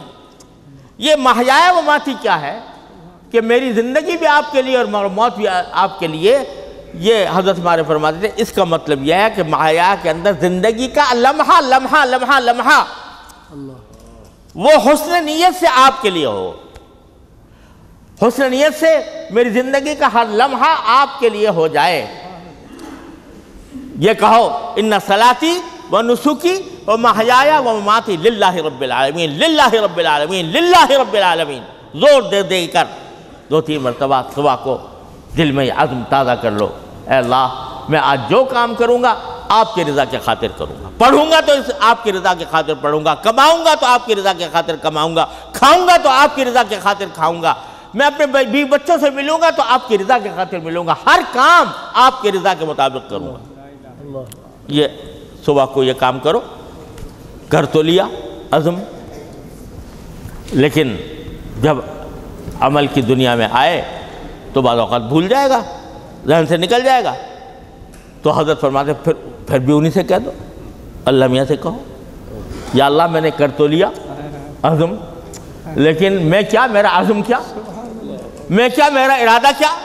یہ ماہیا مماتی کیا ہے؟ کہ میری زندگی بھی آپ کے لیے اور موت بھی آپ کے لیے۔ یہ حضرت ہمارے فرماتے تھے اس کا مطلب یہ ہے کہ ماہیا کے اندر زندگی کا لمحہ لمحہ لمحہ لمحہ۔ وہ حسن نیت سے آپ کے لیے ہو۔ حسن نیت سے میری زندگی کا ہر لمحہ آپ کے لیے ہو جائے۔ یہ کہو، ان صلاتی و نسخی و محیا و مماتی للہ رب العالمین، للہ رب العالمین، للہ رب العالمین۔ زور دے دے کر۔ دو تین مرتبہ صبح کو دل میں عزم تازہ کر لو۔ اے اللہ، میں آج جو کام کروں گا، آپ کی رضا کے خاطر کروں گا۔ پڑھوں گا تو آپ کی رضا کے خاطر پڑھوں گا۔ کماؤں گا تو آپ کی رضا کے خاطر کماؤں گا۔ کھاؤں گا تو آپ کی رضا کے خاطر کھاؤں گا۔ میں اپنے بی بچوں سے ملوں گا تو آپ کی رضا کے خاطر ملوں گا۔ ہر کام آپ کی رضا کے مطابق کروں گا۔ یہ صبح کو یہ کام کرو۔ کر تو لیا، عزم۔ لیکن جب عمل کی دنیا میں آئے تو بعض اوقات بھول جائے گا، ذہن سے نکل جائے گا۔ تو حضرت فرماتے، پھر پھر بھی انہی سے کہہ دو۔ اللہ میاں سے کہو۔ یا اللہ میں نے کر تو لیا، عزم۔ لیکن میں کیا، میرا عزم کیا؟ میں کیا میرا ارادہ کیا؟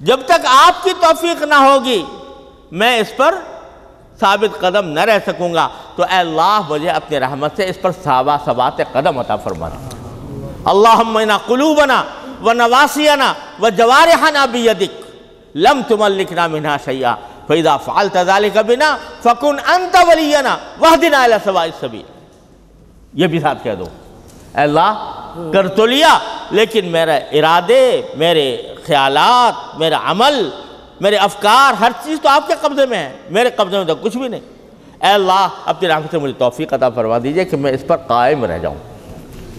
جب تک آپ کی توفیق نہ ہوگی، میں اس پر ثابت قدم نہ رہ سکوں گا۔ تو اے اللہ، مجھے اپنی رحمت سے اس پر ثابت ثبات قدم عطا فرما۔ دے اللہم انا قلوبنا و نواسینا و جوارحنا بیدک لم تملکنا منہا شیعہ فَإِذَا فَعَلْتَ ذَلِكَ بِنَا فَكُنْ أَنْتَ وَلِيَّنَا وَحْدِنَا إِلَى سَوَائِ السَّبِيلِ۔ یہ بھی ساتھ کہہ دو۔ اے اللہ کر تو لیا، لیکن میرے ارادے، میرے خیالات، میرا عمل، میرے افکار، ہر چیز تو آپ کے قبضے میں ہے۔ میرے قبضے میں تو کچھ بھی نہیں۔ اے اللہ، اپنی رحمت سے مجھے توفیق عطا فرما دیجیے کہ میں اس پر قائم رہ جاؤں۔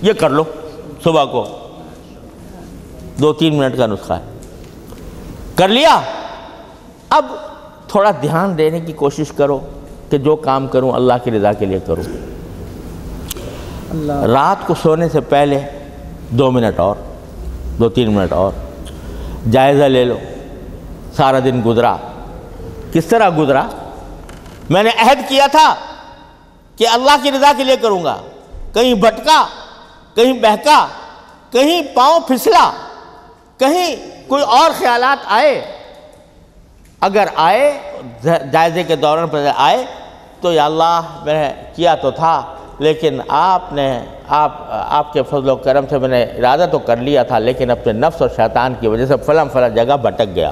یہ کر لو۔ صبح کو دو تین منٹ کا نسخہ ہے۔ کر لیا۔ اب تھوڑا دھیان دینے کی کوشش کرو کہ جو کام کروں، اللہ کی رضا کے لیے کروں۔ رات کو سونے سے پہلے دو منٹ اور، دو تین منٹ اور۔ جائزہ لے لو، سارا دن گزرا۔ کس طرح گزرا؟ میں نے عہد کیا تھا کہ اللہ کی رضا کے لیے کروں گا۔ کہیں بھٹکا، کہیں بہکا، کہیں پاؤں پھسلا، کہیں کوئی اور خیالات آئے۔ اگر آئے، جائزے کے دوران پر آئے تو یا اللہ میں کیا تو تھا۔ لیکن آپ نے آپ آپ کے فضل و کرم سے میں نے ارادہ تو کر لیا تھا، لیکن اپنے نفس اور شیطان کی وجہ سے فلاں فلاں جگہ بھٹک گیا۔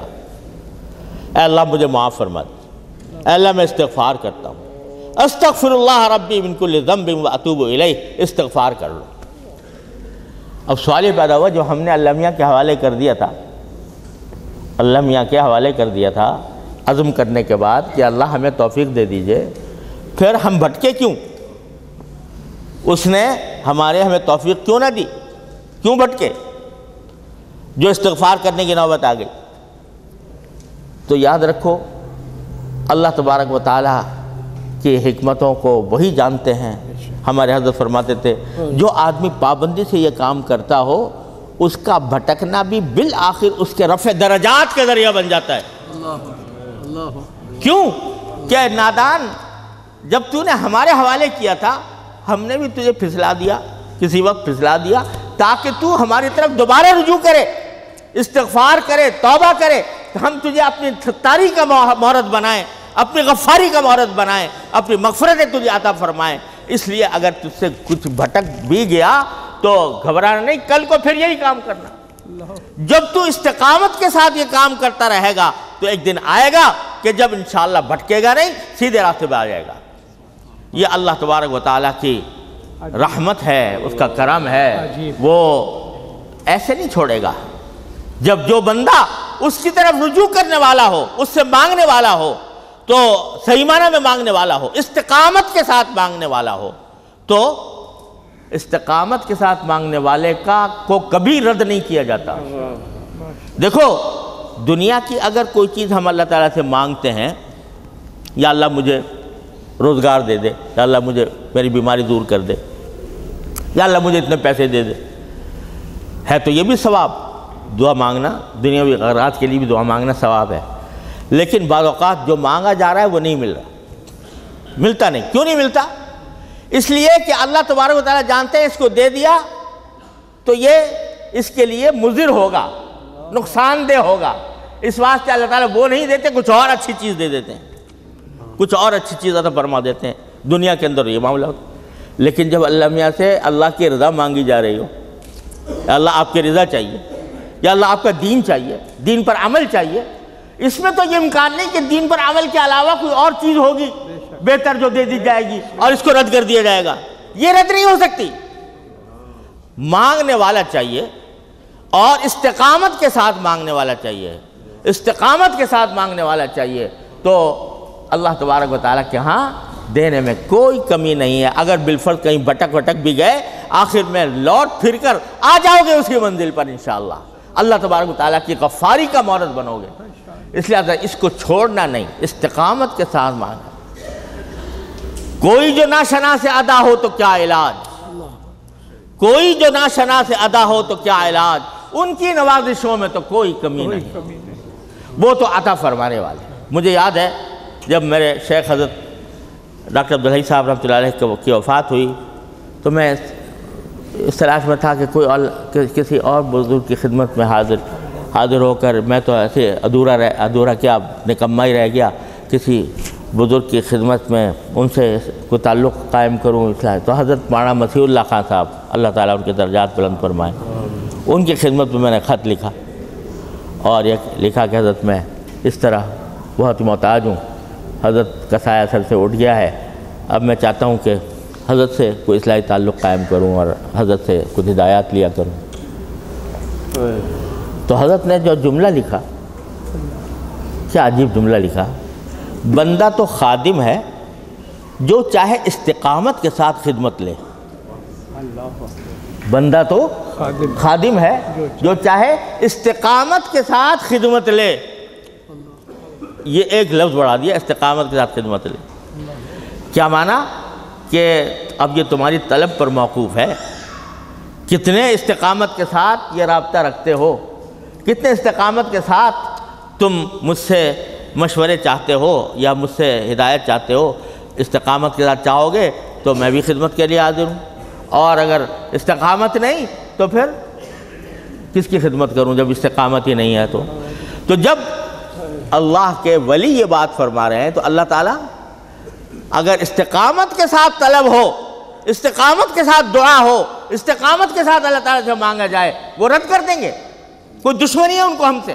اے اللہ، مجھے معاف فرما دے اے اللہ، میں استغفار کرتا ہوں۔ استغفر اللہ ربی من کل ذنب و اتوب الیہ۔ استغفار کر لو۔ اب سوال یہ پیدا ہوا، جو ہم نے اللہ میاں کے حوالے کر دیا تھا، اللہ میاں کے حوالے کر دیا تھا عزم کرنے کے بعد کہ اللہ ہمیں توفیق دے دیجیے۔ پھر ہم بھٹکے کیوں؟ اس نے ہمارے ہمیں توفیق کیوں نہ دی؟ کیوں بھٹکے؟ جو استغفار کرنے کی نوبت آ گئی۔ تو یاد رکھو اللہ تبارک و تعالیٰ کی حکمتوں کو وہی جانتے ہیں ہمارے حضرت فرماتے تھے جو آدمی پابندی سے یہ کام کرتا ہو اس کا بھٹکنا بھی بالآخر اس کے رفع درجات کے ذریعہ بن جاتا ہے۔ کیوں؟ کہ نادان جب تو نے ہمارے حوالے کیا تھا ہم نے بھی تجھے پھسلا دیا، کسی وقت پھسلا دیا، تاکہ تو ہماری طرف دوبارہ رجوع کرے، استغفار کرے، توبہ کرے ہم تجھے اپنی ستاری کا مہرت بنائیں، اپنی غفاری کا مہرت بنائیں، اپنی مغفرتیں تجھے عطا فرمائیں۔ اس لیے اگر تجھ سے کچھ بھٹک بھی گیا تو گھبرانا نہیں، کل کو پھر یہی کام کرنا۔ جب تو استقامت کے ساتھ یہ کام کرتا رہے گا تو ایک دن آئے گا کہ جب انشاءاللہ بھٹکے گا نہیں، سیدھے راستے پہ آ جائے گا۔ یہ اللہ تبارک و تعالیٰ کی رحمت ہے اس کا کرم ہے وہ ایسے نہیں چھوڑے گا۔ جب جو بندہ اس کی طرف رجوع کرنے والا ہو اس سے مانگنے والا ہو تو صحیح معنی میں مانگنے والا ہو استقامت کے ساتھ مانگنے والا ہو تو استقامت کے ساتھ مانگنے والے کا کو کبھی رد نہیں کیا جاتا۔ دیکھو دنیا کی اگر کوئی چیز ہم اللہ تعالیٰ سے مانگتے ہیں یا اللہ مجھے روزگار دے دے، یا اللہ مجھے میری بیماری دور کر دے، یا اللہ مجھے اتنے پیسے دے دے۔ ہے تو یہ بھی ثواب۔ دعا مانگنا، دنیاوی غرات کے لیے بھی دعا مانگنا ثواب ہے۔ لیکن بعض اوقات جو مانگا جا رہا ہے وہ نہیں مل رہا۔ ملتا نہیں۔ کیوں نہیں ملتا؟ اس لیے کہ اللہ تبارک و تعالیٰ جانتے ہیں، اس کو دے دیا تو یہ اس کے لیے مضر ہوگا، نقصان دہ ہوگا۔ اس واسطے اللہ تعالیٰ وہ نہیں دیتے، کچھ اور اچھی چیز دے دیتے ہیں۔ کچھ اور اچھی چیز عطا فرما دیتے ہیں۔ دنیا کے اندر یہ معاملہ ہوتا۔ لیکن جب اللہ میاں سے اللہ کی رضا مانگی جا رہی ہو، یا اللہ آپ کی رضا چاہیے، یا اللہ آپ کا دین چاہیے، دین پر عمل چاہیے، اس میں تو یہ امکان نہیں کہ دین پر عمل کے علاوہ کوئی اور چیز ہوگی، بہتر جو دے دی جائے گی اور اس کو رد کر دیا جائے گا۔ یہ رد نہیں ہو سکتی۔ مانگنے والا چاہیے اور استقامت کے ساتھ مانگنے والا چاہیے۔ استقامت کے ساتھ مانگنے والا چاہیے تو اللہ تبارک و تعالیٰ کے ہاں دینے میں کوئی کمی نہیں ہے۔ اگر بالفرد کہیں بٹک وٹک بھی گئے آخر میں لوٹ پھر کر آ جاؤ گے اس کی منزل پر انشاءاللہ۔ اللہ تبارک و تعالیٰ کی غفاری کا مورد بنو گے۔ اس لیے اس کو چھوڑنا نہیں استقامت کے ساتھ مانگا۔ کوئی جو ناشنا سے ادا ہو تو کیا علاج؟ کوئی جو ناشنا سے ادا ہو تو کیا علاج؟ ان کی نوازشوں میں تو کوئی کمی نہیں۔ وہ تو عطا فرمانے والے۔ مجھے یاد ہے جب میرے شیخ حضرت ڈاکٹر عبدالحی صاحب رحمۃ اللہ علیہ کی وفات ہوئی تو میں اس تلاش میں تھا کہ کوئی اور کسی اور بزرگ کی خدمت میں حاضر حاضر ہو کر میں تو ایسے ادھورا رہ ادھورا کیا نکمہ ہی رہ گیا کسی بزرگ کی خدمت میں ان سے کوئی تعلق قائم کروں اصلاح تو حضرت مانا مسیح اللہ خان صاحب اللہ تعالیٰ ان کے درجات بلند فرمائے۔ ان کی خدمت میں میں نے خط لکھا اور یہ لکھا کہ حضرت میں اس طرح بہت محتاج ہوں۔ حضرت کا سایہ سر سے اٹھ گیا ہے۔ اب میں چاہتا ہوں کہ حضرت سے کوئی اصلاحی تعلق قائم کروں اور حضرت سے کچھ ہدایات لیا کروں۔ تو حضرت نے جو جملہ لکھا، کیا عجیب جملہ لکھا؟ بندہ تو خادم ہے جو چاہے استقامت کے ساتھ خدمت لے۔ بندہ تو خادم ہے جو چاہے استقامت کے ساتھ خدمت لے۔ یہ ایک لفظ بڑھا دیا، استقامت کے ساتھ خدمت لے کیا مانا؟ کہ اب یہ تمہاری طلب پر موقوف ہے۔ کتنے استقامت کے ساتھ یہ رابطہ رکھتے ہو، کتنے استقامت کے ساتھ تم مجھ سے مشورے چاہتے ہو یا مجھ سے ہدایت چاہتے ہو، استقامت کے ساتھ چاہو گے تو میں بھی خدمت کے لیے حاضر ہوں۔ اور اگر استقامت نہیں تو پھر کس کی خدمت کروں جب استقامت ہی نہیں ہے تو؟ تو جب اللہ کے ولی یہ بات فرما رہے ہیں تو اللہ تعالیٰ اگر استقامت کے ساتھ طلب ہو، استقامت کے ساتھ دعا ہو، استقامت کے ساتھ اللہ تعالیٰ سے مانگا جائے، وہ رد کر دیں گے۔ کوئی دشمنی ہے ان کو ہم سے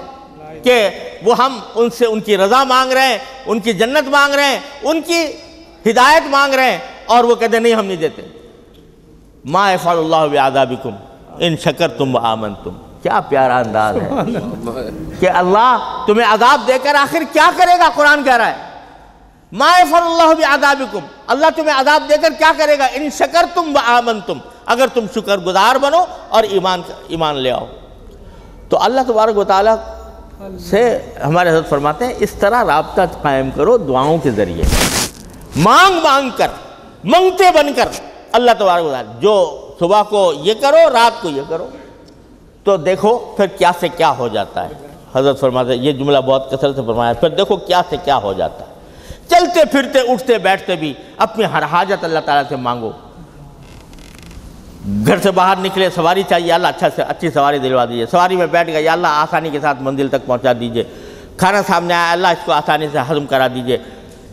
کہ وہ ہم ان سے ان کی رضا مانگ رہے ہیں، ان کی جنت مانگ رہے ہیں، ان کی ہدایت مانگ رہے ہیں اور وہ کہتے ہیں، نہیں، ہم نہیں دیتے۔ ما افعل اللہ بعذابکم ان شکر تم آمن تم کیا پیارا انداز ہے کہ اللہ تمہیں عذاب دے کر آخر کیا کرے گا؟ قرآن کہہ رہا ہے۔ ما افعل اللہ بعذابکم اللہ تمہیں عذاب دے کر کیا کرے گا؟ ان شکر تم آمن تم اگر تم شکر گزار بنو اور ایمان ایمان لے آؤ۔ تو اللہ تبارک و تعالیٰ سے ہمارے حضرت فرماتے ہیں اس طرح رابطہ قائم کرو دعاؤں کے ذریعے۔ مانگ مانگ کر منگتے بن کر اللہ تبارک و تعالیٰ جو صبح کو یہ کرو رات کو یہ کرو۔ تو دیکھو پھر کیا سے کیا ہو جاتا ہے۔ حضرت فرماتے ہیں، یہ جملہ بہت کثرت سے فرمایا پھر دیکھو کیا سے کیا ہو جاتا ہے۔ چلتے پھرتے، اٹھتے، بیٹھتے بھی اپنی ہر حاجت اللہ تعالیٰ سے مانگو۔ گھر سے باہر نکلے، سواری چاہیے اللہ اچھا سے اچھی سواری دلوا دیجیے سواری میں بیٹھ گئے، یا اللہ آسانی کے ساتھ منزل تک پہنچا دیجیے کھانا سامنے آیا، اللہ اس کو آسانی سے ہضم کرا دیجیے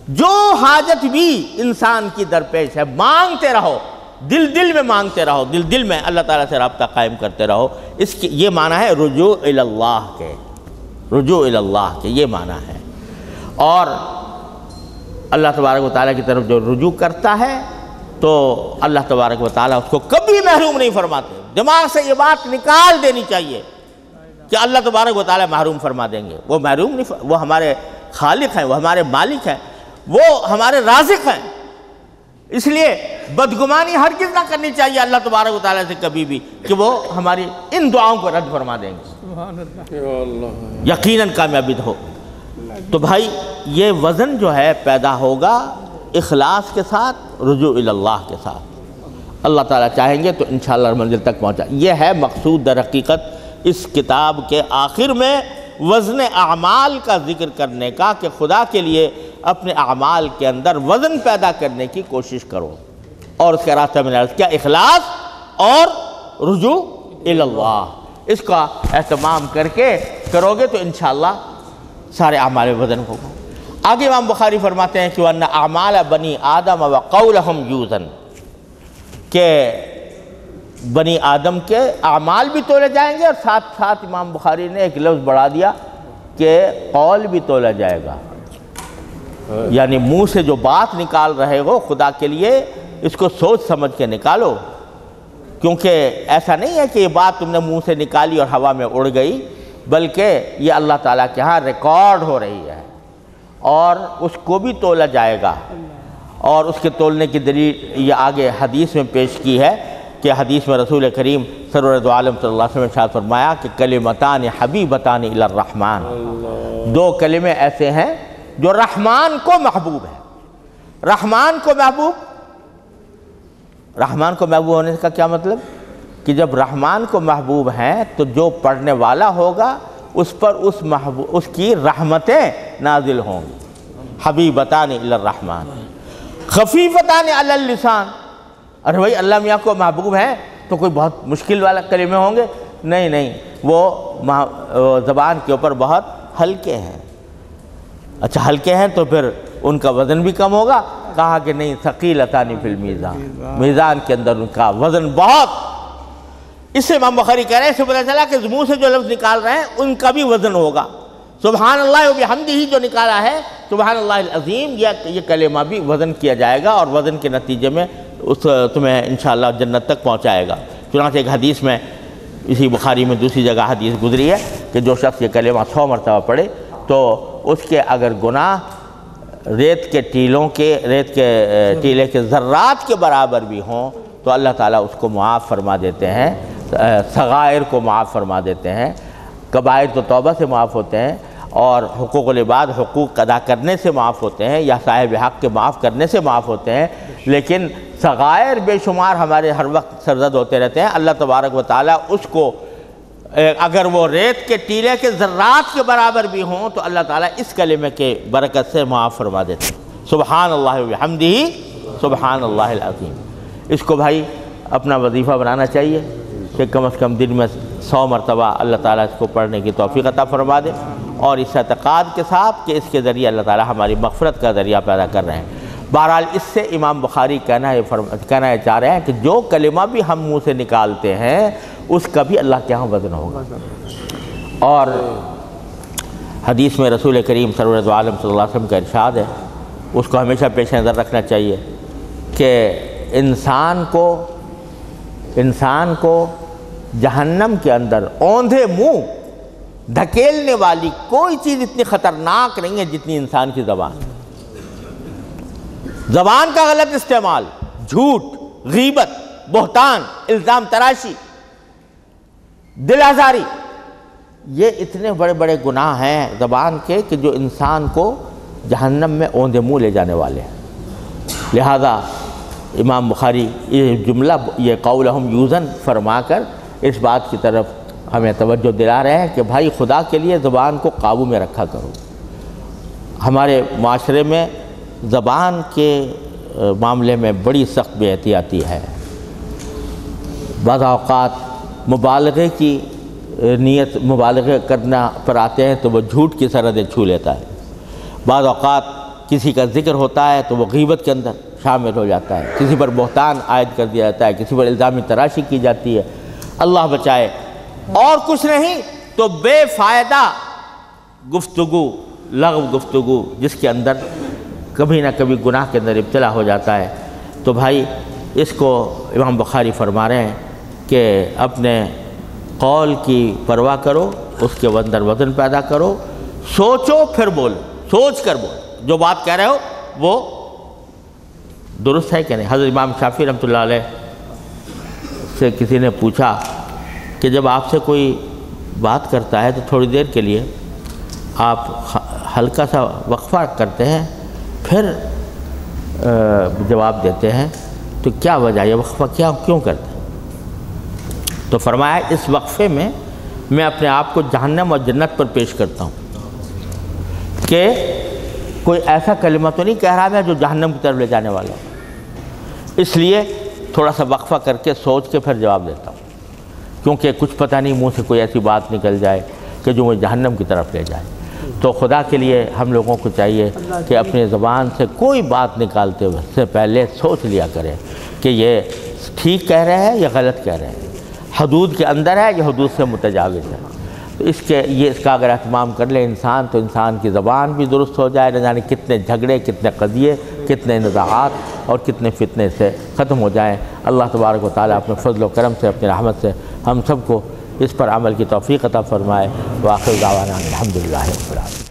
جو حاجت بھی انسان کی درپیش ہے، مانگتے رہو۔ دل دل میں مانگتے رہو، دل دل میں اللہ تعالیٰ سے رابطہ قائم کرتے رہو۔ اس کی یہ معنی ہے رجوع اللہ کے۔ رجوع اللہ کے، یہ معنی ہے۔ اور اللہ تبارک و تعالیٰ کی طرف جو رجوع کرتا ہے، تو اللہ تبارک و تعالیٰ اس کو کبھی محروم نہیں فرماتے۔ دماغ سے یہ بات نکال دینی چاہیے کہ اللہ تبارک و تعالیٰ محروم فرما دیں گے۔ وہ محروم نہیں، وہ ہمارے خالق ہیں، وہ ہمارے مالک ہیں، وہ ہمارے رازق ہیں۔ اس لیے بدگمانی ہرگز نہ کرنی چاہیے اللہ تبارک و تعالیٰ سے کبھی بھی کہ وہ ہماری ان دعاؤں کو رد فرما دیں گے۔ یقیناً کامیابی ہو۔ تو بھائی یہ وزن جو ہے پیدا ہوگا اخلاص کے ساتھ رجوع اللہ کے ساتھ۔ اللہ تعالیٰ چاہیں گے تو انشاءاللہ منزل تک پہنچا۔ یہ ہے مقصود در حقیقت اس کتاب کے آخر میں وزن اعمال کا ذکر کرنے کا کہ خدا کے لیے اپنے اعمال کے اندر وزن پیدا کرنے کی کوشش کرو۔ اور اس کے راستہ میں کیا اخلاص اور رجوع اللہ اس کا اہتمام کر کے کرو گے تو انشاءاللہ سارے اعمال وزن ہوگا آگے امام بخاری فرماتے ہیں کہ وَأَنَّ أَعْمَالَ بَنِي آدَمَ وَقَوْلَهُمْ يُوزَن۔ کہ بنی آدم کے اعمال بھی تولے جائیں گے اور ساتھ ساتھ امام بخاری نے ایک لفظ بڑھا دیا کہ قول بھی تولا جائے گا۔ یعنی منہ سے جو بات نکال رہے ہو خدا کے لیے، اس کو سوچ سمجھ کے نکالو۔ کیونکہ ایسا نہیں ہے کہ یہ بات تم نے منہ سے نکالی اور ہوا میں اڑ گئی، بلکہ یہ اللہ تعالیٰ کے ہاں ریکارڈ ہو رہی ہے اور اس کو بھی تولا جائے گا۔ اور اس کے تولنے کی دلیل یہ آگے حدیث میں پیش کی ہے کہ حدیث میں رسول کریم سرورت عالم صلی اللہ علیہ وسلم شاہد فرمایا کہ کلمتان حبیبتان الرحمن. دو کلمے ایسے ہیں جو رحمان کو محبوب ہے رحمان کو محبوب؟ رحمان کو محبوب ہونے کا کیا مطلب؟ کہ جب رحمان کو محبوب ہیں تو جو پڑھنے والا ہوگا اس پر اس محبوب اس کی رحمتیں نازل ہوں گے حبیبتان الرحمن. خفیفتان علی اللسان. ارے بھائی اللہ میاں کو محبوب ہے تو کوئی بہت مشکل والا کلمے ہوں گے؟ نہیں نہیں، وہ زبان کے اوپر بہت ہلکے ہیں۔ اچھا ہلکے ہیں تو پھر ان کا وزن بھی کم ہوگا۔ کہا کہ نہیں، ثقیلتانی فی المیزان۔ میزان کے اندر ان کا وزن بہت۔ اس سے امام بخاری کہہ رہے ہیں اس سے پتہ چلا کہ منہ سے جو لفظ نکال رہے ہیں، ان کا بھی وزن ہوگا۔ سبحان اللہ و بحمدہ ہی جو نکالا ہے، سبحان اللہ العظیم یہ کلمہ بھی وزن کیا جائے گا اور وزن کے نتیجے میں اس تمہیں انشاءاللہ جنت تک پہنچائے گا۔ چنانچہ ایک حدیث میں اسی بخاری میں دوسری جگہ حدیث گزری ہے کہ جو شخص یہ کلمہ سو مرتبہ پڑھے تو اس کے اگر گناہ ریت کے ٹیلوں کے، ریت کے ٹیلے کے ذرات کے برابر بھی ہوں تو اللہ تعالیٰ اس کو معاف فرما دیتے ہیں صغائر کو معاف فرما دیتے ہیں قبائر تو توبہ سے معاف ہوتے ہیں اور حقوق العباد حقوق ادا کرنے سے معاف ہوتے ہیں یا صاحب حق کے معاف کرنے سے معاف ہوتے ہیں، لیکن صغائر بے شمار ہمارے ہر وقت سرزد ہوتے رہتے ہیں۔ اللہ تبارک و تعالیٰ اس کو اگر وہ ریت کے ٹیلے کے ذرات کے برابر بھی ہوں تو اللہ تعالیٰ اس کلمے کے برکت سے معاف فرما دیتے ہیں۔ سبحان اللہ وحمدہ سبحان اللہ العظیم۔ اس کو بھائی اپنا وظیفہ بنانا چاہیے کہ کم از کم دن میں سو مرتبہ اللہ تعالیٰ اس کو پڑھنے کی توفیق عطا فرما دے۔ اور اس اعتقاد کے ساتھ کہ اس کے ذریعے اللہ تعالیٰ ہماری مغفرت کا ذریعہ پیدا کر رہے ہیں۔ بہرحال اس سے امام بخاری کہنا ہے کہنا ہے چاہ رہے ہیں کہ جو کلمہ بھی ہم منہ سے نکالتے ہیں، اس کا بھی اللہ کے ہاں وزن ہوگا۔ اور حدیث میں رسول کریم سرورت عالم صلی اللہ علیہ وسلم کا ارشاد ہے، اس کو ہمیشہ پیش نظر رکھنا چاہیے کہ انسان کو انسان کو جہنم کے اندر اوندھے منہ دھکیلنے والی کوئی چیز اتنی خطرناک نہیں ہے جتنی انسان کی زبان زبان کا غلط استعمال، جھوٹ، غیبت، بہتان، الزام تراشی، دل آزاری، یہ اتنے بڑے بڑے گناہ ہیں زبان کے کہ جو انسان کو جہنم میں اوندے منہ لے جانے والے ہیں۔ لہذا امام بخاری یہ جملہ، یہ قول ہم یوزن فرما کر اس بات کی طرف ہمیں توجہ دلا رہے ہیں کہ بھائی خدا کے لیے زبان کو قابو میں رکھا کرو۔ ہمارے معاشرے میں زبان کے معاملے میں بڑی سخت بے احتیاطی ہے۔ بعض اوقات مبالغے کی نیت مبالغے کرنا پر آتے ہیں تو وہ جھوٹ کی سرحدیں چھو لیتا ہے۔ بعض اوقات کسی کا ذکر ہوتا ہے تو وہ غیبت کے اندر شامل ہو جاتا ہے۔ کسی پر بہتان عائد کر دیا جاتا ہے، کسی پر الزامی تراشی کی جاتی ہے۔ اللہ بچائے اور کچھ نہیں، تو بے فائدہ گفتگو، لغو گفتگو، جس کے اندر کبھی نہ کبھی گناہ کے اندر ابتلا ہو جاتا ہے۔ تو بھائی، اس کو امام بخاری فرما رہے ہیں کہ اپنے قول کی پرواہ کرو، اس کے اندر وزن پیدا کرو، سوچو پھر بول، سوچ کر بول۔ جو بات کہہ رہے ہو، وہ درست ہے کہ نہیں؟ حضرت امام شافی رحمۃ اللہ علیہ سے کسی نے پوچھا کہ جب آپ سے کوئی بات کرتا ہے تو تھوڑی دیر کے لیے آپ ہلکا سا وقفہ کرتے ہیں، پھر جواب دیتے ہیں، تو کیا وجہ، یہ وقفہ کیا، کیوں کرتے ہیں؟ تو فرمایا، اس وقفے میں میں اپنے آپ کو جہنم اور جنت پر پیش کرتا ہوں کہ کوئی ایسا کلمہ تو نہیں کہہ رہا ہے جو جہنم کی طرف لے جانے والا اس لیے تھوڑا سا وقفہ کر کے، سوچ کے پھر جواب دیتا ہوں۔ کیونکہ کچھ پتہ نہیں منہ سے کوئی ایسی بات نکل جائے کہ جو مجھے جہنم کی طرف لے جائے۔ تو خدا کے لیے ہم لوگوں کو چاہیے کہ اپنے زبان سے کوئی بات نکالتے ہوئے سے پہلے سوچ لیا کریں کہ یہ ٹھیک کہہ رہے ہیں یا غلط کہہ رہے ہیں۔ حدود کے اندر ہے یا حدود سے متجاوز ہے۔ تو اس کے یہ اس کا اگر اہتمام کر لے انسان تو انسان کی زبان بھی درست ہو جائے، نہ جانے کتنے جھگڑے، کتنے قضیے، کتنے نزاعات۔ اور کتنے فتنے سے ختم ہو جائیں۔ اللہ تبارک و تعالیٰ اپنے فضل و کرم سے، اپنی رحمت سے ہم سب کو اس پر عمل کی توفیق عطا فرمائے۔ واخر دعوانا الحمدللہ رب العالمین۔